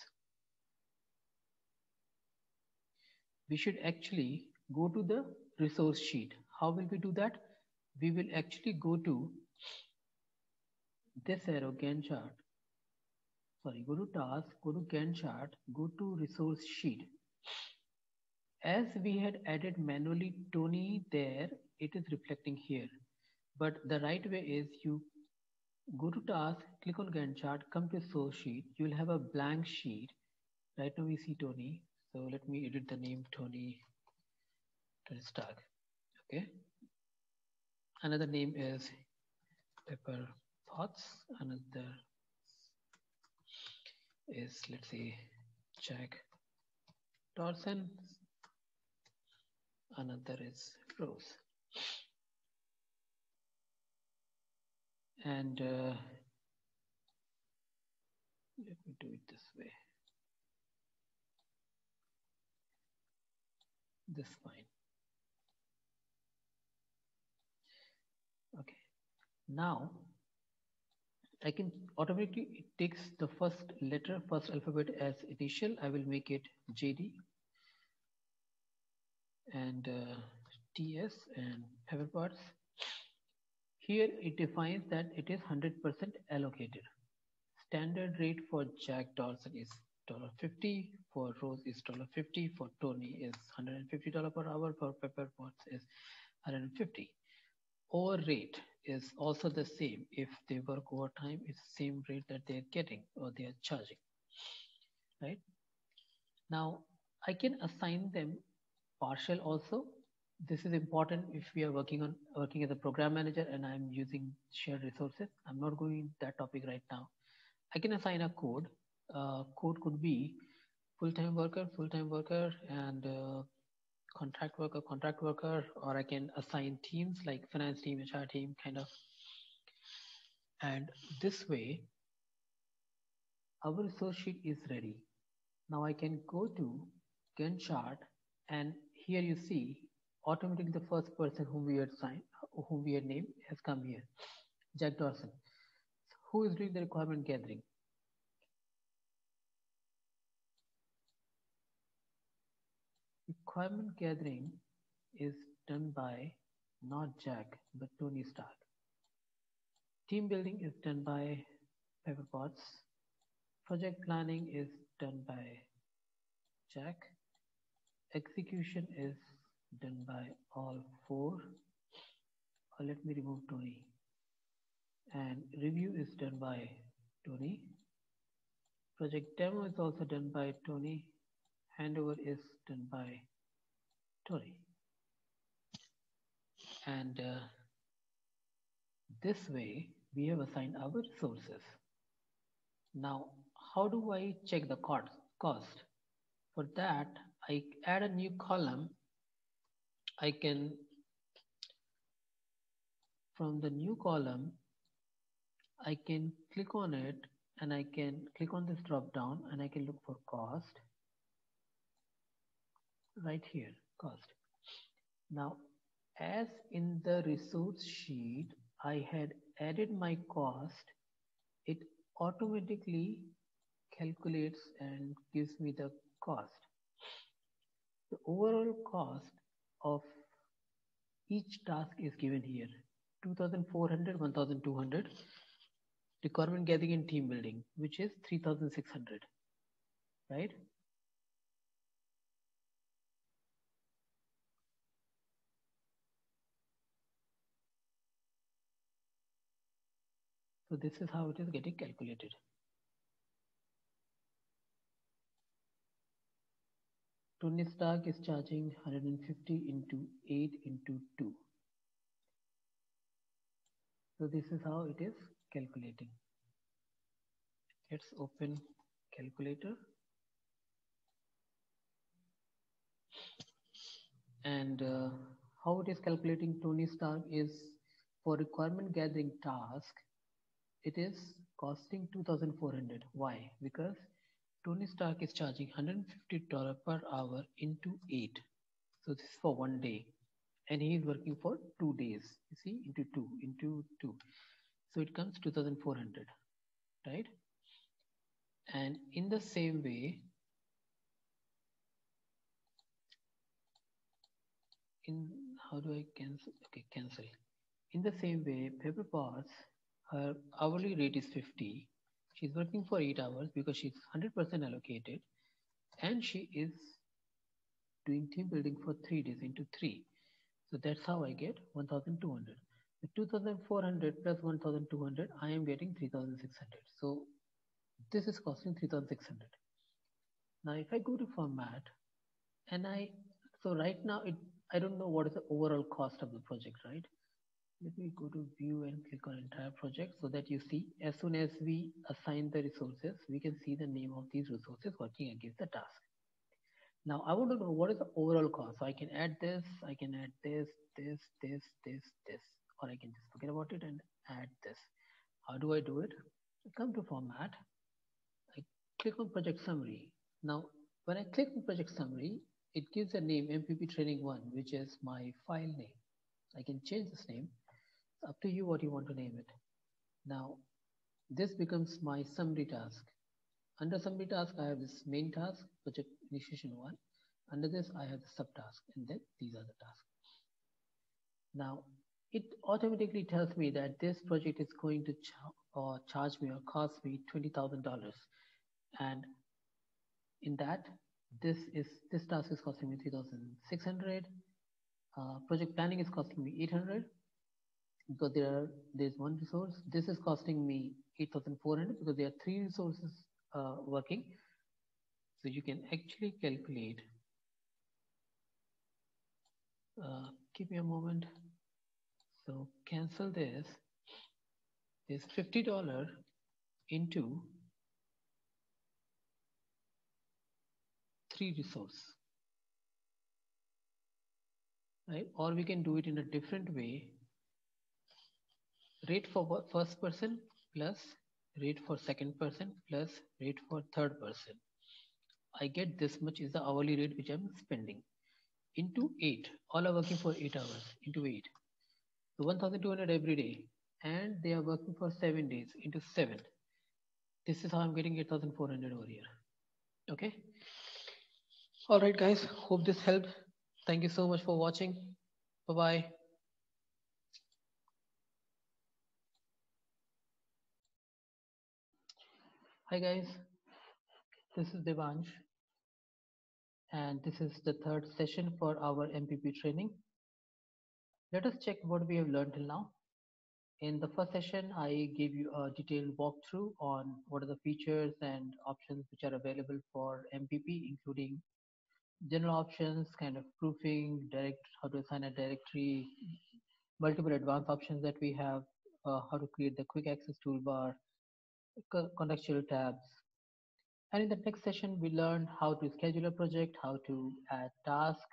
we should actually go to the resource sheet. How will we do that? We will actually go to this arrow Gantt chart. Sorry, go to task, go to Gantt chart, go to resource sheet. As we had added manually Tony there, it is reflecting here. But the right way is you go to task, click on Gantt chart, come to source sheet. You'll have a blank sheet. Right now we see Tony. So let me edit the name Tony Stark. Okay. Another name is Pepper Potts. Another is let's say Jack Dawson. Another is Rose. and uh, let me do it this way. This fine. Okay. Now I can automatically it takes the first letter first alphabet as initial. I will make it JD and uh, TS and Pepper Potts here it defines that it is 100% allocated. Standard rate for Jack Dawson is 50, for Rose is 50, for Tony is $150 per hour, for Pepper Potts is 150. Our rate is also the same. If they work overtime, it's the same rate that they're getting or they are charging, right? Now I can assign them partial also. This is important if we are working on working as a program manager and I'm using shared resources. I'm not going that topic right now. I can assign a code. Uh, code could be full-time worker, full-time worker, and uh, contract worker, contract worker, or I can assign teams like finance team, HR team, kind of. And this way, our resource sheet is ready. Now I can go to Gantt chart and here you see automatically the first person whom we had signed, whom we had named has come here, Jack Dawson. So who is doing the requirement gathering? Requirement gathering is done by not Jack, but Tony Stark. Team building is done by Pepper Potts. Project planning is done by Jack. Execution is done by all four. Or let me remove Tony. And review is done by Tony. Project demo is also done by Tony. Handover is done by Tony. And uh, this way, we have assigned our resources. Now, how do I check the cost? cost? For that, I add a new column. I can, from the new column, I can click on it and I can click on this drop down and I can look for cost right here, cost. Now, as in the resource sheet, I had added my cost, it automatically calculates and gives me the cost. The overall cost of each task is given here. 2400 1200 requirement gathering and team building which is 3600 right? So this is how it is getting calculated Tony Stark is charging 150 into 8 into 2. So this is how it is calculating. Let's open calculator. And uh, how it is calculating Tony Stark is for requirement gathering task, it is costing 2400. Why? Because Tony Stark is charging $150 per hour into eight. So this is for one day. And he is working for two days. You see, into two, into two. So it comes 2400, right? And in the same way, in how do I cancel? Okay, cancel. In the same way, Pepper Potts, her hourly rate is 50 She's working for eight hours because she's 100% allocated and she is doing team building for three days into three. So that's how I get 1,200. The 2,400 plus 1,200, I am getting 3,600. So this is costing 3,600. Now, if I go to format and I, so right now, it I don't know what is the overall cost of the project, right? Let me go to view and click on entire project so that you see as soon as we assign the resources, we can see the name of these resources working against the task. Now I want to know what is the overall cost. So I can add this, I can add this, this, this, this, this, or I can just forget about it and add this. How do I do it? I come to format, I click on project summary. Now, when I click on project summary, it gives a name MPP training one, which is my file name. I can change this name up to you what you want to name it. Now, this becomes my summary task. Under summary task, I have this main task, project initiation one. Under this, I have the subtask, and then these are the tasks. Now, it automatically tells me that this project is going to ch or charge me or cost me $20,000. And in that, this is this task is costing me 3,600. Uh, project planning is costing me 800 because there are there's one resource. This is costing me 8,400 because there are three resources uh, working. So you can actually calculate. Uh, give me a moment. So cancel this. Is $50 into three resource. Right? Or we can do it in a different way. Rate for first person plus rate for second person plus rate for third person. I get this much is the hourly rate which I'm spending into 8. All are working for 8 hours into 8. So 1200 every day and they are working for 7 days into 7. This is how I'm getting 8400 over here. Okay. All right, guys. Hope this helped. Thank you so much for watching. Bye-bye. Hi, guys. This is Devansh and this is the third session for our MPP training. Let us check what we have learned till now. In the first session, I gave you a detailed walkthrough on what are the features and options which are available for MPP, including general options, kind of proofing, direct, how to assign a directory, multiple advanced options that we have, uh, how to create the quick access toolbar, contextual tabs, and in the next session, we learn how to schedule a project, how to add task,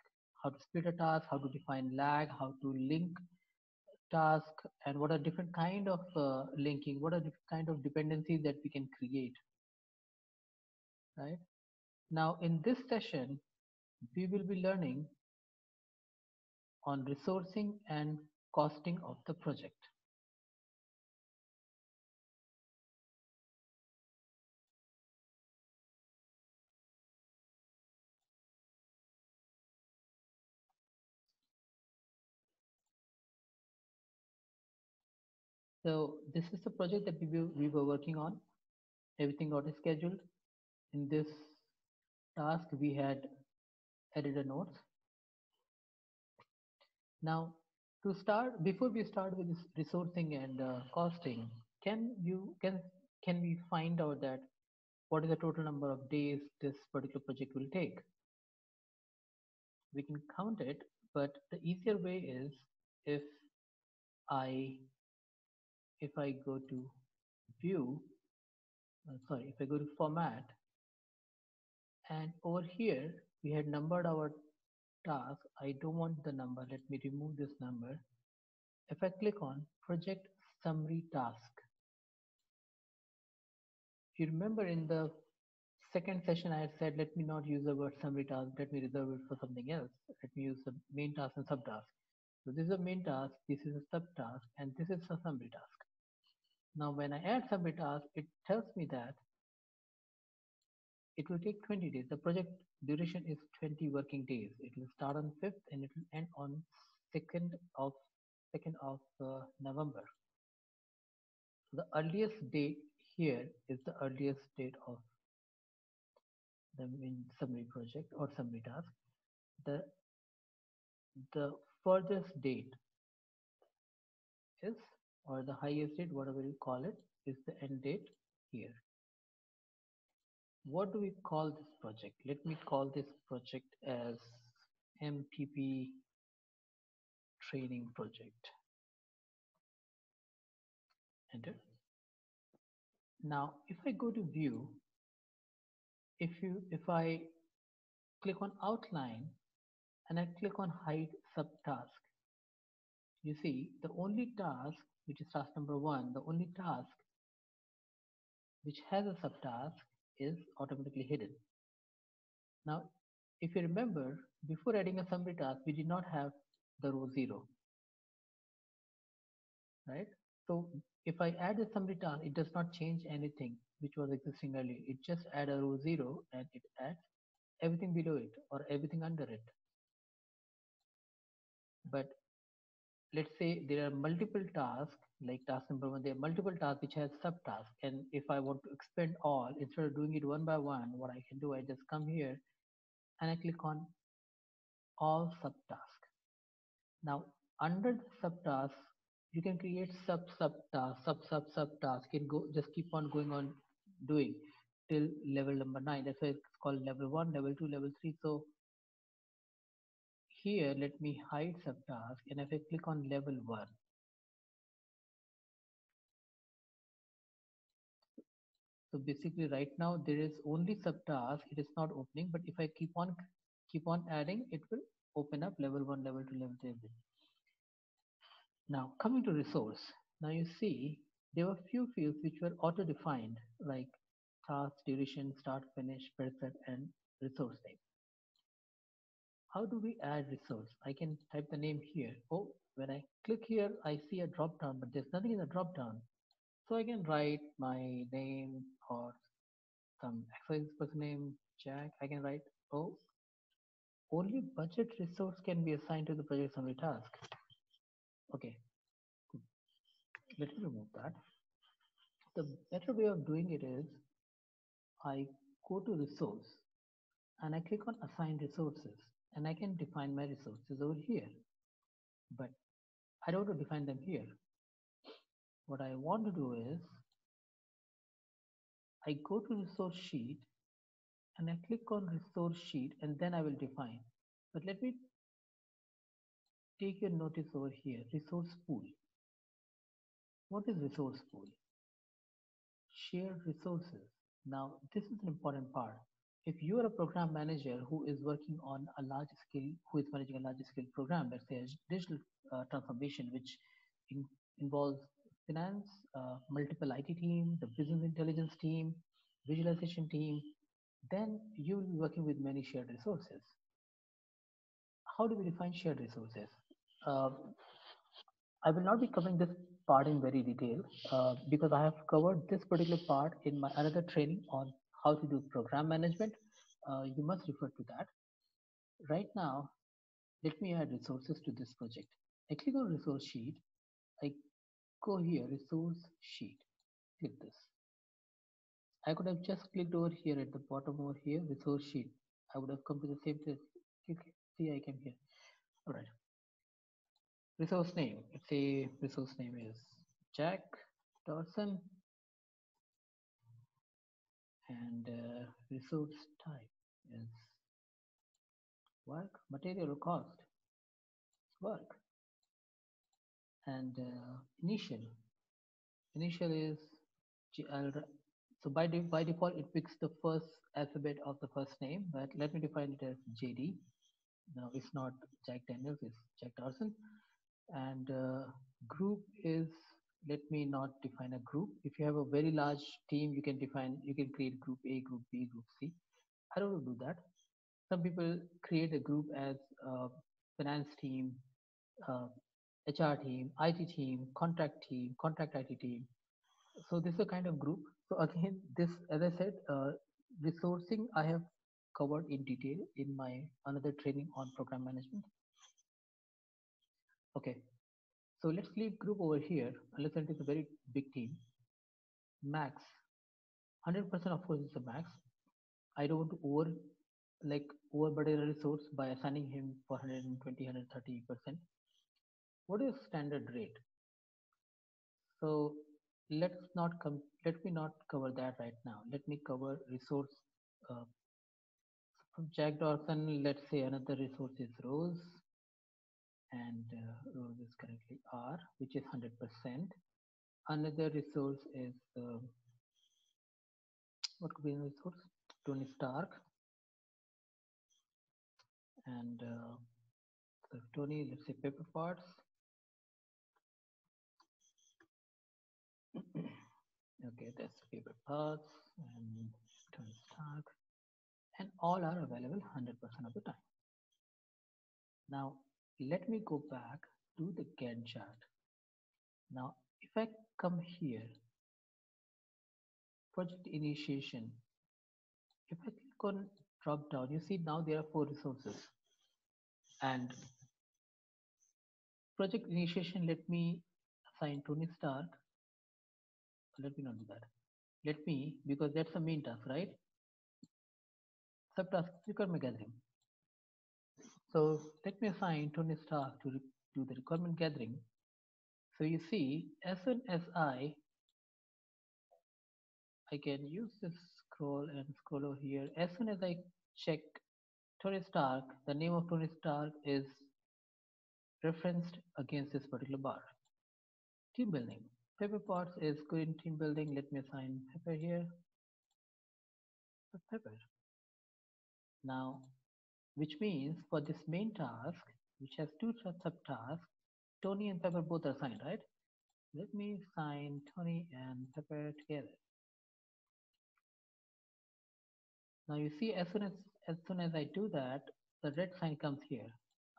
how to split a task, how to define lag, how to link task, and what are different kind of uh, linking, what are different kind of dependencies that we can create. Right now, in this session, we will be learning on resourcing and costing of the project. So this is the project that we, we were working on. Everything got scheduled. In this task, we had added a note. Now, to start, before we start with this resourcing and uh, costing, can you can can we find out that what is the total number of days this particular project will take? We can count it, but the easier way is if I if I go to view, uh, sorry, if I go to format, and over here we had numbered our task. I don't want the number. Let me remove this number. If I click on project summary task, you remember in the second session I had said let me not use the word summary task, let me reserve it for something else. Let me use the main task and subtask. So this is a main task, this is a subtask, and this is a summary task. Now when I add submit task, it tells me that it will take 20 days. The project duration is 20 working days. It will start on 5th and it will end on 2nd of 2nd of uh, November. So the earliest date here is the earliest date of the main summary project or summary task. The the furthest date is or the highest date, whatever you call it, is the end date here. What do we call this project? Let me call this project as MPP training project. Enter. Now, if I go to view, if you if I click on outline and I click on hide subtask, you see the only task which is task number one, the only task which has a subtask is automatically hidden. Now, if you remember, before adding a summary task, we did not have the row zero, right? So if I add a summary task, it does not change anything which was existing earlier. It just add a row zero and it adds everything below it or everything under it. But let's say there are multiple tasks like task number one there are multiple tasks which has subtasks. And if i want to expand all instead of doing it one by one what i can do i just come here and i click on all subtasks. Now under the subtasks you can create sub sub task sub sub sub task and go just keep on going on doing till level number nine. That's why it's called level one level two level three. So here let me hide subtask and if I click on level 1 so basically right now there is only subtask it is not opening but if I keep on keep on adding it will open up level 1 level 2 level 3 now coming to resource now you see there were few fields which were auto defined like task duration start finish person and resource name how do we add resource? I can type the name here. Oh, when I click here, I see a drop down, but there's nothing in the drop down. So I can write my name or some exercise person name, Jack. I can write, oh, only budget resource can be assigned to the project summary task. Okay, let me remove that. The better way of doing it is I go to resource and I click on assign resources and I can define my resources over here. But I don't want to define them here. What I want to do is I go to resource sheet and I click on resource sheet and then I will define. But let me take your notice over here, resource pool. What is resource pool? Shared resources. Now, this is an important part if you are a program manager who is working on a large scale, who is managing a large scale program, let's say digital uh, transformation, which in, involves finance, uh, multiple IT team, the business intelligence team, visualization team, then you will be working with many shared resources. How do we define shared resources? Uh, I will not be covering this part in very detail uh, because I have covered this particular part in my another training on how to do program management, uh, you must refer to that. Right now, let me add resources to this project. I click on resource sheet. I go here, resource sheet, click this. I could have just clicked over here at the bottom over here, resource sheet. I would have come to the same place. See, I came here. All right. Resource name, let's say resource name is Jack Dawson and uh, resource type is work material cost work. And uh, initial initial is so by, de by default it picks the first alphabet of the first name but let me define it as JD now it's not Jack Daniels it's Jack Dawson. And uh, group is let me not define a group. If you have a very large team, you can define, you can create group A, group B, group C. I don't do that. Some people create a group as a finance team, uh, HR team, IT team, contract team, contract IT team. So this is a kind of group. So again, this, as I said, uh, resourcing I have covered in detail in my another training on program management. Okay, so let's leave group over here, unless it is a very big team. Max, 100% of course is a max. I don't want to over like overburden a resource by assigning him for 120, 130%. What is standard rate? So let's not come, let me not cover that right now. Let me cover resource uh, from Jack Dawson. Let's say another resource is Rose and uh, is currently R, which is 100%. Another resource is, uh, what could be a resource? Tony Stark. And uh, so Tony, let's say Pepper Potts. okay, that's Pepper Potts and Tony Stark. And all are available 100% of the time. Now, let me go back to the Gantt chart. Now, if I come here, project initiation, if I click on drop down, you see now there are four resources. And project initiation, let me assign Tony Stark. Let me not do that. Let me, because that's the main task, right? Subtask requirement gathering. So let me assign Tony Stark to do the requirement gathering. So you see, as soon as I, I can use this scroll and scroll over here. As soon as I check Tony Stark, the name of Tony Stark is referenced against this particular bar. Team building. Pepper Potts is good in team building. Let me assign Pepper here. Pepper. Now, which means for this main task, which has two subtasks, Tony and Pepper both are signed, right? Let me sign Tony and Pepper together. Now you see, as soon as as soon as I do that, the red sign comes here.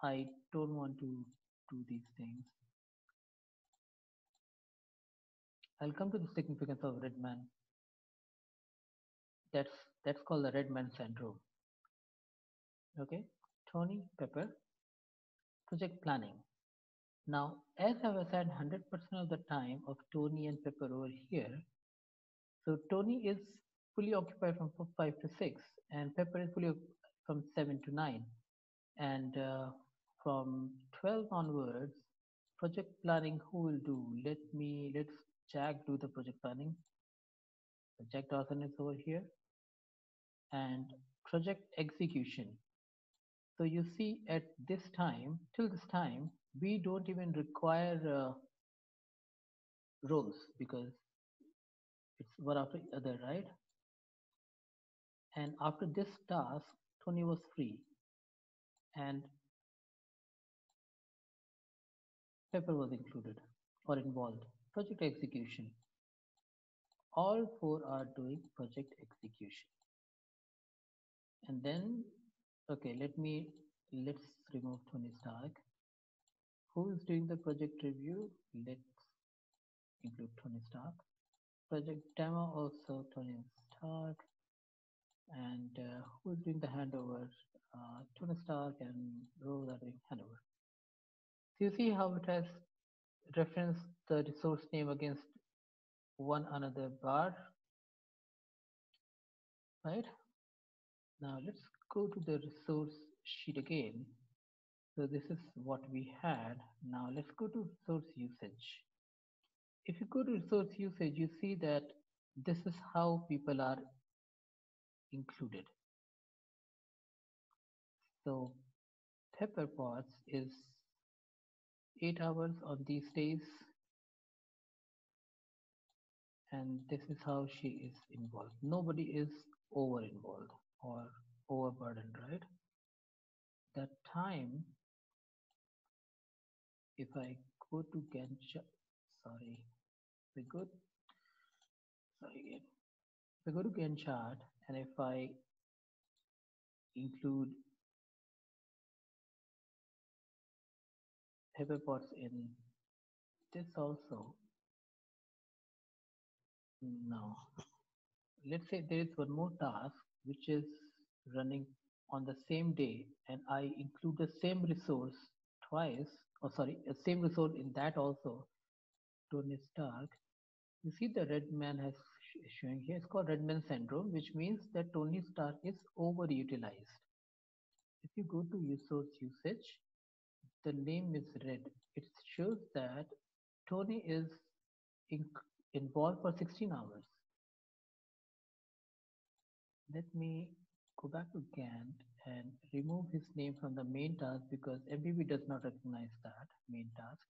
I don't want to do these things. I'll come to the significance of red man. That's that's called the red man syndrome. Okay, Tony Pepper, project planning. Now, as I've said 100% of the time of Tony and Pepper over here, so Tony is fully occupied from 5 to 6 and Pepper is fully from 7 to 9 and uh, from 12 onwards project planning who will do? Let me let's Jack do the project planning. So Jack Dawson is over here. And project execution so you see at this time till this time we don't even require uh, roles because it's one after the other right and after this task Tony was free and Pepper was included or involved. Project execution. All four are doing project execution. And then, okay, let me, let's remove Tony Stark. Who is doing the project review? Let's include Tony Stark. Project demo also Tony Stark. And uh, who is doing the handover? Uh, Tony Stark and Rose are doing handover. So you see how it has referenced the resource name against one another bar, right? Now let's go to the resource sheet again. So this is what we had. Now let's go to resource usage. If you go to resource usage, you see that this is how people are included. So Pepper Potts is 8 hours on these days and this is how she is involved. Nobody is over involved or overburdened, right? That time, if I go to Gantt, sorry, we go, sorry again, if I go to Gantt chart and if I include Pepper Potts in this also now let's say there is one more task which is running on the same day and I include the same resource twice or sorry the same resource in that also Tony Stark. You see the red man has sh showing here it's called red man syndrome which means that Tony Stark is overutilized. If you go to resource usage the name is red. It shows that Tony is in involved for 16 hours. Let me go back to Gantt and remove his name from the main task because MVB does not recognize that main task.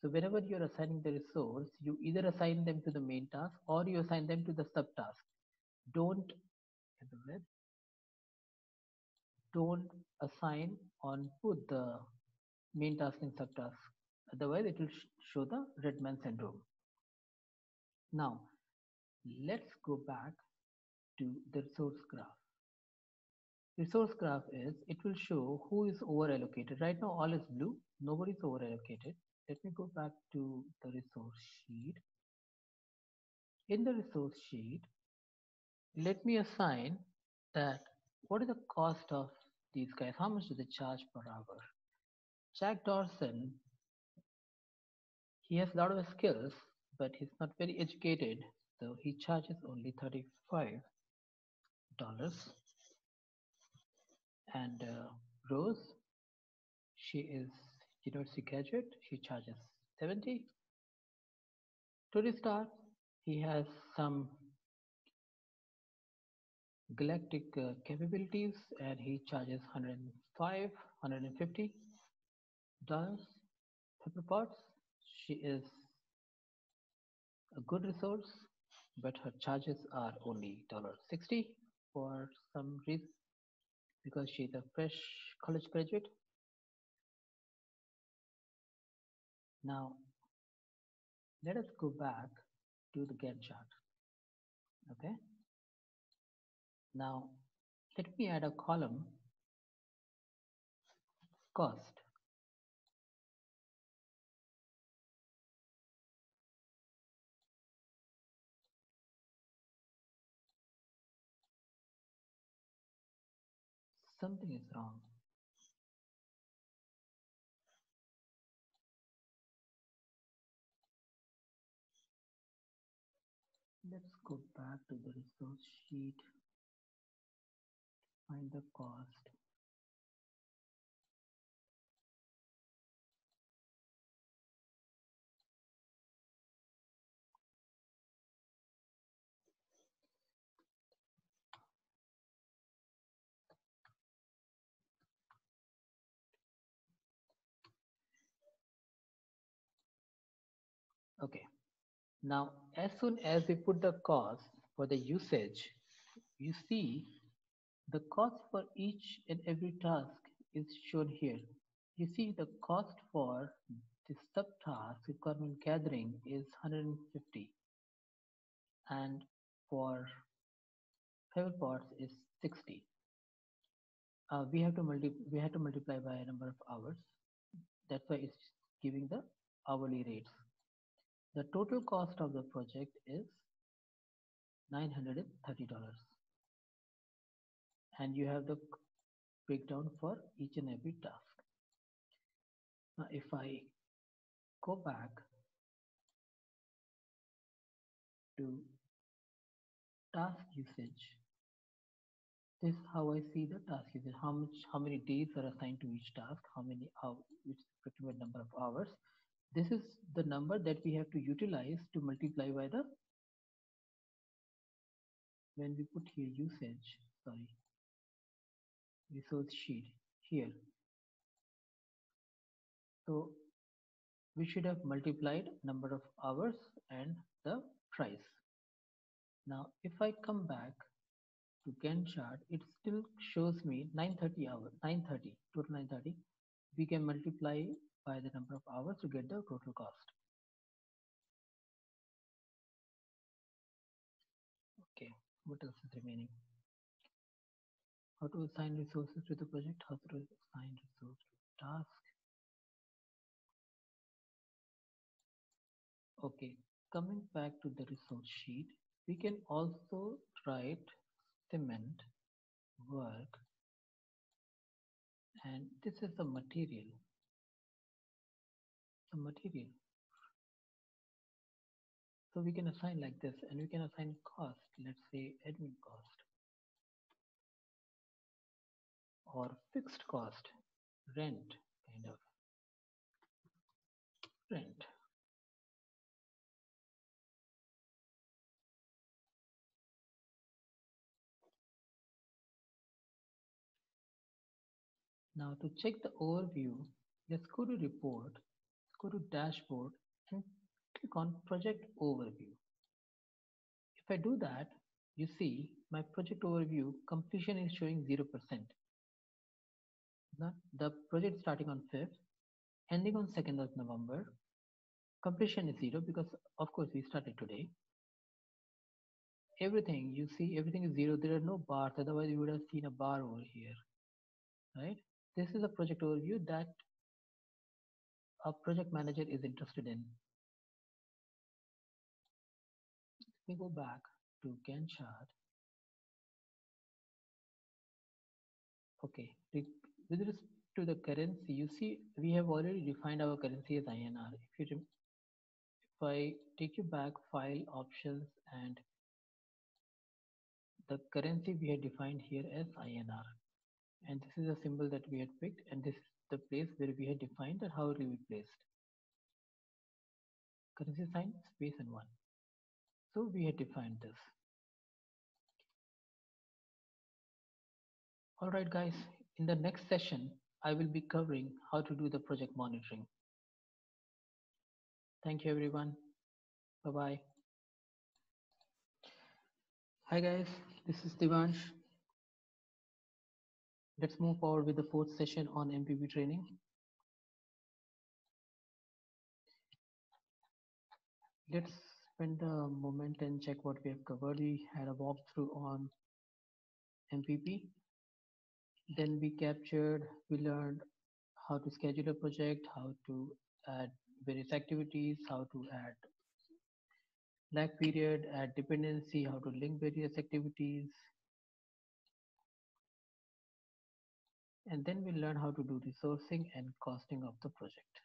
So whenever you're assigning the resource, you either assign them to the main task or you assign them to the subtask. Don't don't assign on put the main task and subtask. Otherwise, it will show the red man syndrome. Now, let's go back to the resource graph. Resource graph is, it will show who is over allocated. Right now, all is blue. Nobody is over allocated. Let me go back to the resource sheet. In the resource sheet, let me assign that what is the cost of these guys? How much do they charge per hour? Jack Dawson, he has a lot of skills, but he's not very educated, so he charges only $35. And uh, Rose, she is university graduate, she charges 70 Tony Stark, he has some galactic uh, capabilities and he charges 105 150 dollars Pepper Potts she is a good resource but her charges are only $60 for some reason because she's a fresh college graduate. Now let us go back to the Gantt chart okay? Now let me add a column cost something is wrong. Let's go back to the resource sheet. Find the cost okay. Now as soon as we put the cost for the usage you see the cost for each and every task is shown here. You see the cost for the subtask requirement gathering is 150 and for Pepper Potts is 60 uh, we have to multi we have to multiply by a number of hours. That's why it's giving the hourly rates the total cost of the project is $930 and you have the breakdown for each and every task. Now if I go back to task usage, this is how I see the task usage, how much how many days are assigned to each task, how many how which approximate number of hours this is the number that we have to utilize to multiply by the when we put here usage sorry resource sheet here. So we should have multiplied number of hours and the price. Now if I come back to Gantt chart it still shows me 930 hours 930 total 930 we can multiply by the number of hours to get the total cost. Okay, what else is remaining? How to assign resources to the project, how to assign resources to task. Okay, coming back to the resource sheet, we can also write cement work and this is the material the material. So we can assign like this and we can assign cost, let's say admin cost or fixed cost, rent kind of rent. Now to check the overview, let's go to report go to dashboard and click on project overview. If I do that, you see my project overview completion is showing 0%. The, the project starting on 5th, ending on 2nd of November. Completion is 0 because of course we started today. Everything you see, everything is 0. There are no bars, otherwise you would have seen a bar over here. Right? This is a project overview that a project manager is interested in. Let me go back to Gantt chart. Okay, with respect to the currency, you see we have already defined our currency as INR. If you if I take you back, file options and the currency we had defined here as INR. And this is a symbol that we had picked and this the place where we had defined that how it will be placed. currency sign space and one. So we had defined this. All right guys in the next session i will be covering how to do the project monitoring. Thank you everyone. Bye bye hi guys. This is Devansh let's move forward with the fourth session on MPP training let's spend a moment and check what we have covered. We had a walkthrough on MPP. Then we captured, we learned how to schedule a project, how to add various activities, how to add lag period, add dependency, how to link various activities. And then we'll learn how to do resourcing and costing of the project.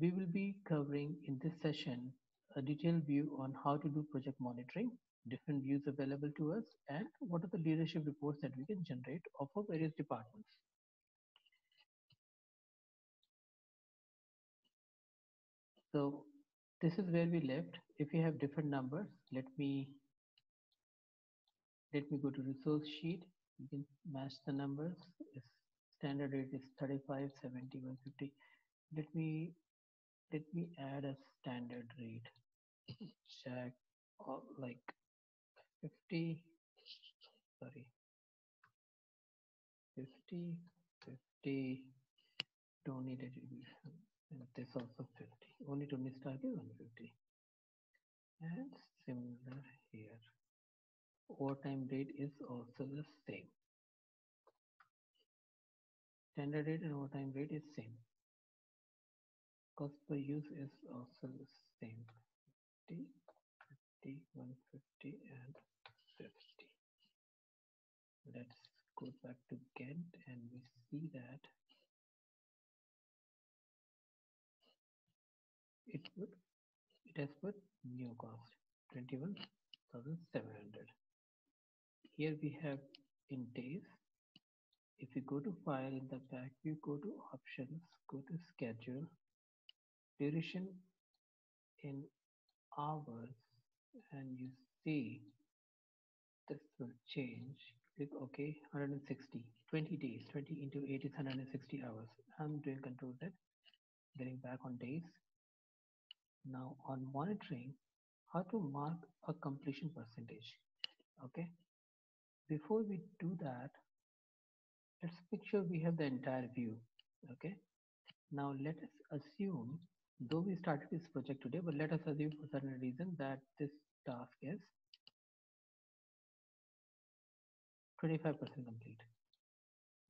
We will be covering in this session a detailed view on how to do project monitoring, different views available to us, and what are the leadership reports that we can generate of our various departments. So this is where we left. If you have different numbers, let me let me go to resource sheet. You can match the numbers. Standard rate is 35, 70, 150. Let me let me add a standard rate. Check or like 50 sorry. 50 50 don't need it. And this also 50 only to miss target 150 and similar here overtime rate is also the same. Standard rate and overtime rate is same. Cost per use is also the same. 50 50 150 and 50 let's go back to Gantt and we see that it would it has put new cost 21,700 here we have in days if you go to file in the back you go to options go to schedule duration in hours and you see this will change. Click ok 160 20 days 20 into 8 is 160 hours. I'm doing control z getting back on days. Now on monitoring how to mark a completion percentage okay before we do that let's make sure we have the entire view okay now let us assume though we started this project today, but let us assume for certain reason that this task is 25% complete.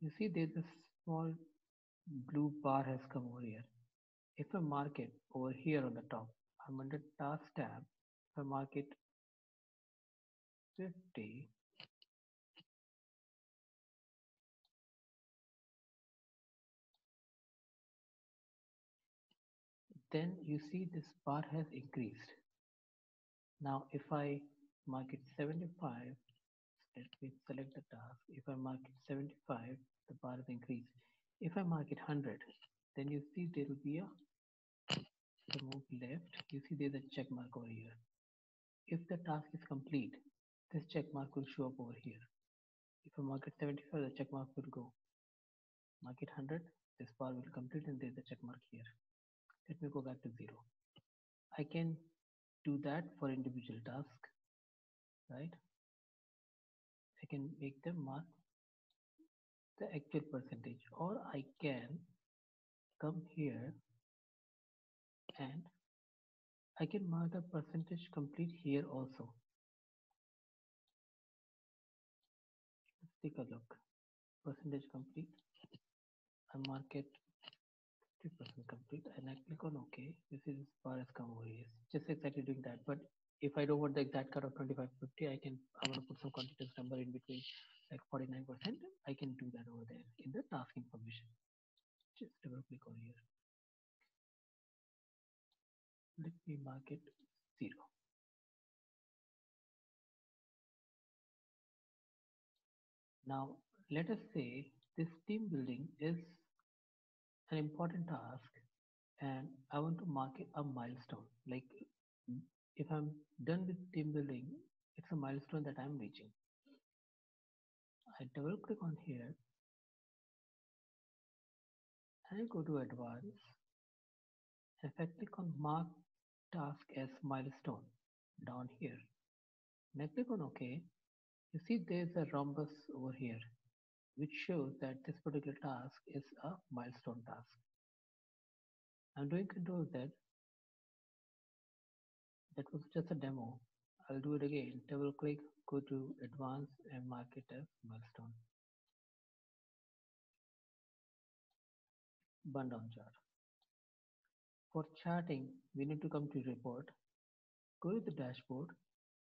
You see there's a small blue bar has come over here. If I mark it over here on the top, I'm under task tab. If I mark it 50, then you see this bar has increased. Now, if I mark it 75, let me select the task. If I mark it 75, the bar is increased. If I mark it 100, then you see there will be a move left. You see there's a check mark over here. If the task is complete, this check mark will show up over here. If I mark it 75, the check mark will go. Mark it 100, this bar will complete and there's a check mark here let me go back to zero. I can do that for individual task right? I can make them mark the actual percentage or I can come here and I can mark the percentage complete here also. Let's take a look. Percentage complete. I mark it 50% complete and I click on OK. This is as far as come over here. Just exactly doing that. But if I don't want the exact cut of 25, 50, I can, I want to put some continuous number in between like 49%. I can do that over there in the task information. Just double click on here. Let me mark it zero. Now, let us say this team building is an important task and I want to mark it a milestone. Like if I'm done with team building, it's a milestone that I'm reaching. I double click on here and I go to advanced. If I click on mark task as milestone down here, and I click on OK, you see there's a rhombus over here, which shows that this particular task is a milestone task. I'm doing control Z. That was just a demo. I'll do it again. Double click, go to advanced and mark it as milestone. Burn down chart. For charting, we need to come to report, go to the dashboard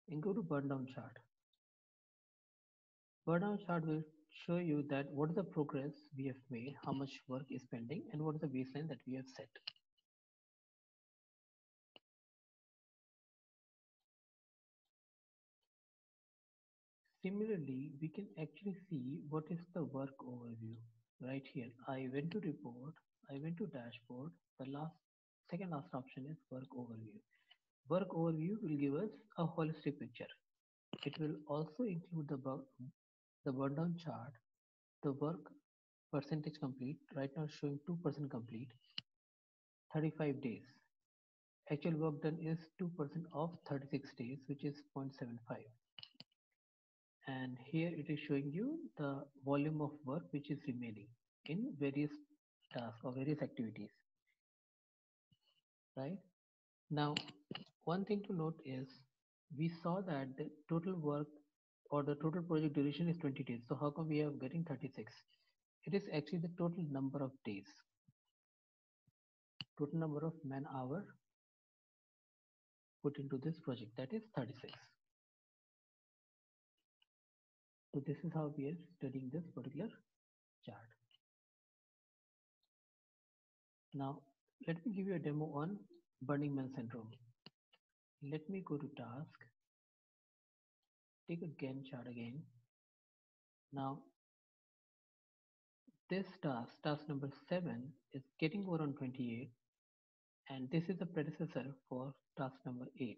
and go to burn down chart. Burn down chart will show you that what is the progress we have made, how much work is pending and what is the baseline that we have set. Similarly, we can actually see what is the work overview right here. I went to report, I went to dashboard. The last second last option is work overview. Work overview will give us a holistic picture. It will also include the, the burn down chart, the work percentage complete, right now showing 2% complete, 35 days. Actual work done is 2% of 36 days, which is 0.75 and here it is showing you the volume of work which is remaining in various tasks or various activities right now one thing to note is we saw that the total work or the total project duration is 20 days. So how come we are getting 36 it is actually the total number of days. Total number of man hour put into this project that is 36 so this is how we are studying this particular chart. Now let me give you a demo on Burning Man syndrome. Let me go to task, take a Gantt chart again. Now this task, task number 7 is getting over on 28 and this is the predecessor for task number 8.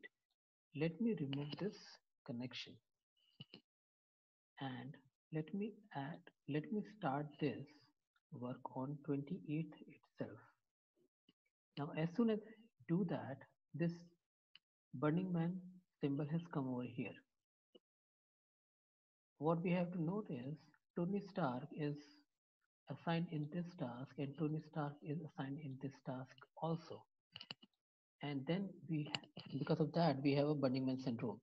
Let me remove this connection and let me add let me start this work on 28th itself now as soon as I do that this burning man symbol has come over here what we have to note is Tony Stark is assigned in this task and Tony Stark is assigned in this task also. And then we because of that we have a burning man syndrome.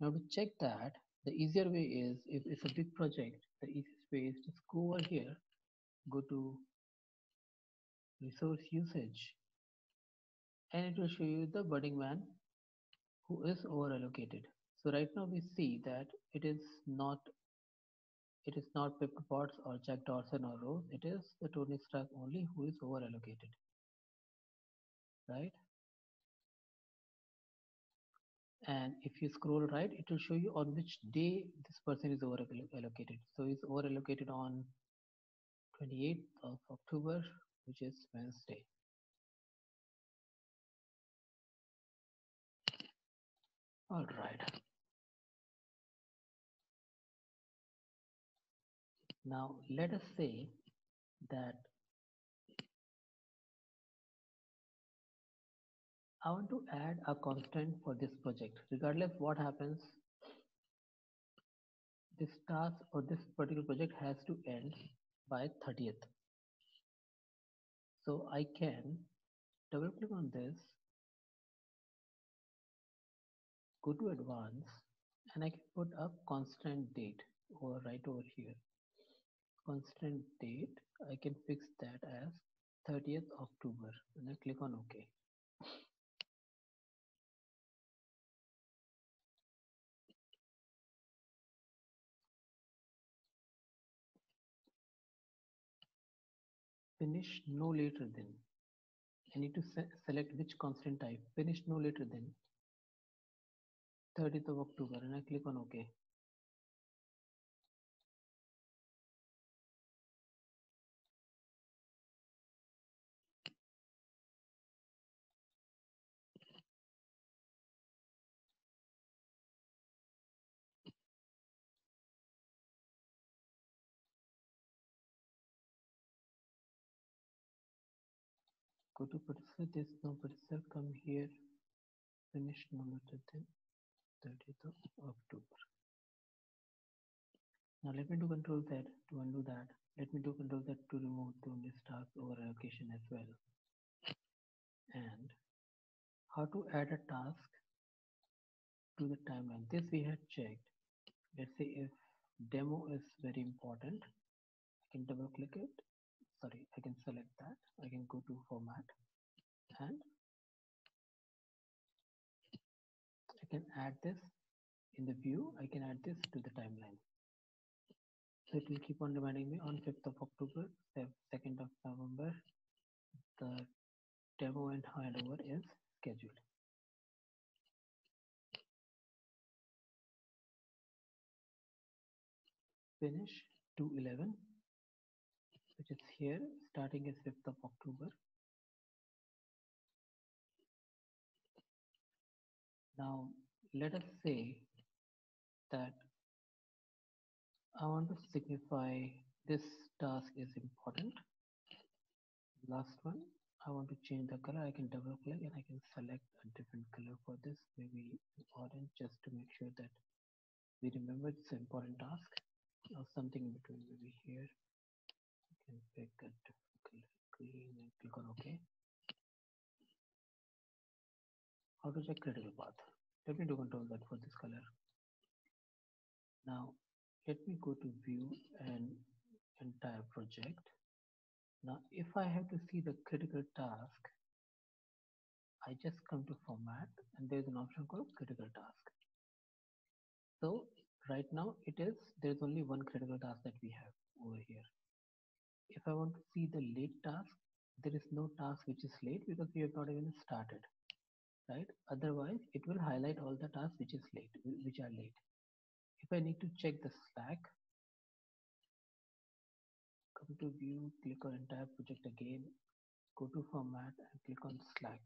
Now to check that the easier way is if it's a big project the easiest way is just go over here go to resource usage and it will show you the burning man who is over allocated so right now we see that it is not it is not Pepper Potts or Jack Dawson or Rose it is the Tony Stark only who is over allocated right? And if you scroll right it will show you on which day this person is over allocated so he's over allocated on 28th of October which is Wednesday. All right now let us say that I want to add a constant for this project. Regardless what happens, this task or this particular project has to end by 30th. So I can double click on this, go to advanced and I can put a constant date or right over here. Constant date, I can fix that as 30th October. And I click on OK. finish no later than. I need to se select which constant type. Finish no later than 30th of October. And I click on OK go to producer this no producer come here finish later than 30th of October. Now let me do control Z to undo that. Let me do control Z to remove the task over allocation as well. And how to add a task to the timeline. This we had checked. Let's say if demo is very important. I can double click it sorry I can select that. I can go to format and I can add this in the view. I can add this to the timeline. So it will keep on reminding me on 5th of October 2nd of November the demo and handover is scheduled. Finish 211 which is here starting as 5th of October. Now let us say that I want to signify this task is important. Last one, I want to change the color. I can double click and I can select a different color for this, maybe orange, just to make sure that we remember it's an important task or something in between, maybe here can pick color green and click on OK. How to check critical path? Let me do control that for this color. Now let me go to view and entire project. Now if I have to see the critical task, I just come to format and there's an option called critical task. So right now it is there's only one critical task that we have over here if I want to see the late task, there is no task which is late because we have not even started, right? Otherwise, it will highlight all the tasks which is late, which are late. If I need to check the Slack, come to view, click on entire project again, go to format and click on Slack.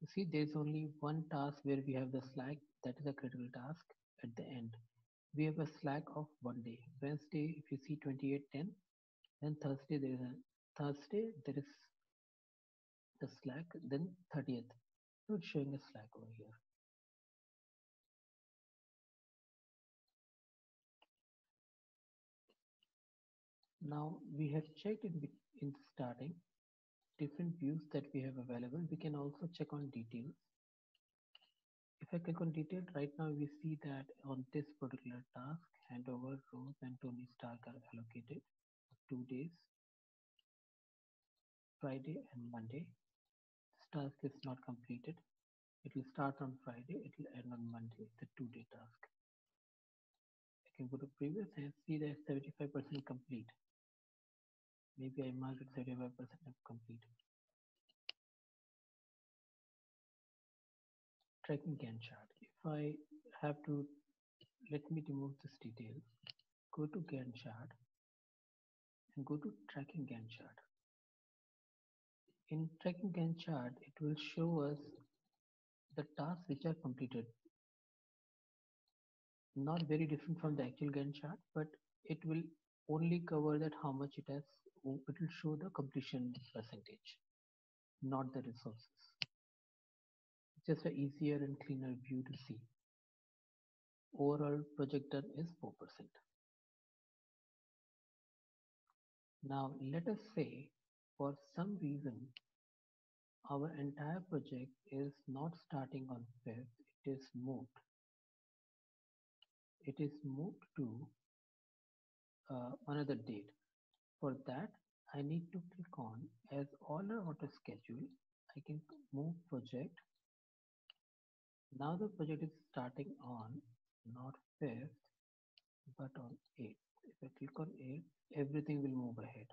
You see, there's only one task where we have the Slack, that is a critical task at the end. We have a Slack of one day. Wednesday, if you see 2810, then thursday there is a thursday there is the slack then 30th so it's showing a slack over here. Now we have checked in in starting different views that we have available. We can also check on details. If I click on detail right now we see that on this particular task handover Rose and Tony Stark are allocated two days Friday and Monday. This task is not completed. It will start on Friday it will end on Monday the two day task. I can go to previous and see that 75% complete. Maybe I mark it 75% complete tracking Gantt chart. If I have to let me remove this detail. Go to Gantt chart and go to tracking Gantt chart. In tracking Gantt chart, it will show us the tasks which are completed. Not very different from the actual Gantt chart, but it will only cover that how much it has, it will show the completion percentage, not the resources. Just an easier and cleaner view to see. Overall project done is 4%. Now let us say for some reason our entire project is not starting on 5th, it is moved. It is moved to uh, another date. For that, I need to click on as all are auto schedule. I can move project. Now the project is starting on not 5th, but on 8th. If I click on 8th, everything will move ahead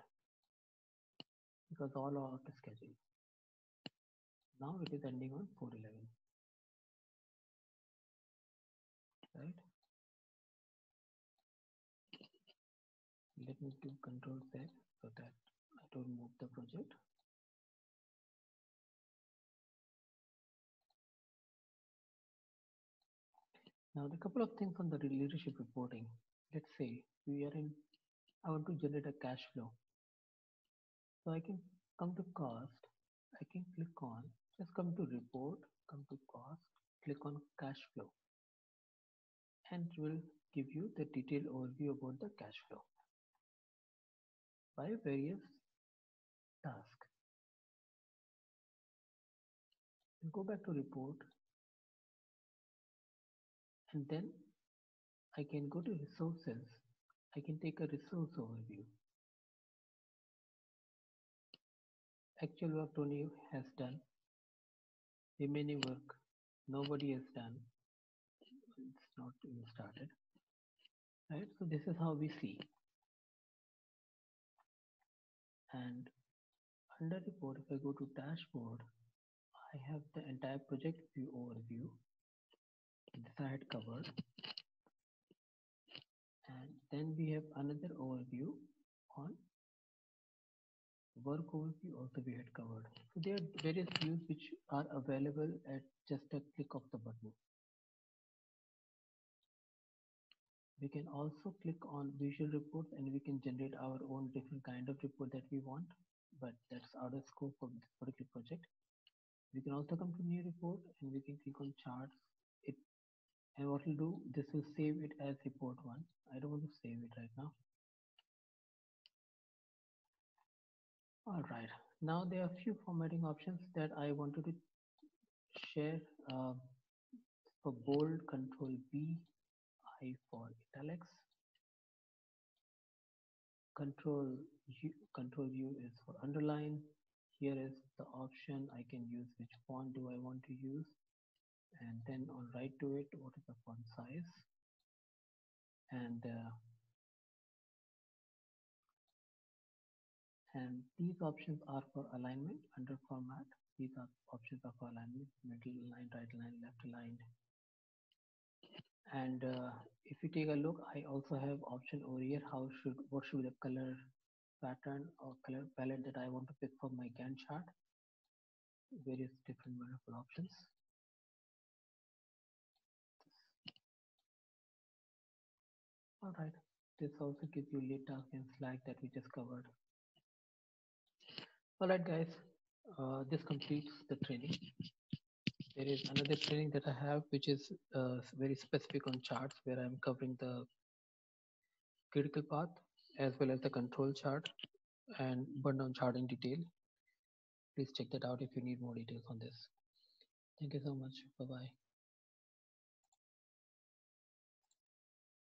because all are auto schedule. Now it is ending on 411. Right? Let me do control Z so that I don't move the project. Now the couple of things on the leadership reporting. Let's say we are in, I want to generate a cash flow. So I can come to cost, I can click on, just come to report, come to cost, click on cash flow and it will give you the detailed overview about the cash flow by various tasks. And go back to report and then I can go to resources. I can take a resource overview. Actual work Tony has done. Remaining work nobody has done. It's not even started. Right, so this is how we see. And under report, if I go to dashboard, I have the entire project view overview. This I had covered. And then we have another overview on work overview also we had covered. So there are various views which are available at just a click of the button. We can also click on visual reports and we can generate our own different kind of report that we want, but that's out of scope of this particular project. We can also come to new report and we can click on charts. And what will do, this will save it as report one. I don't want to save it right now. All right, now there are a few formatting options that I wanted to share uh, for bold control B, I for italics. Control U, control U is for underline. Here is the option I can use which font do I want to use and then on right to it what is the font size? And uh, and these options are for alignment under format. These are options are for alignment middle line right line left line. And uh, if you take a look i also have option over here how should what should be the color pattern or color palette that i want to pick for my gantt chart. Various different wonderful options all right. This also gives you lead and slack that we just covered. All right guys. Uh, this completes the training. There is another training that i have which is uh, very specific on charts where i'm covering the critical path as well as the control chart and burn down chart in detail. Please check that out if you need more details on this. Thank you so much. Bye bye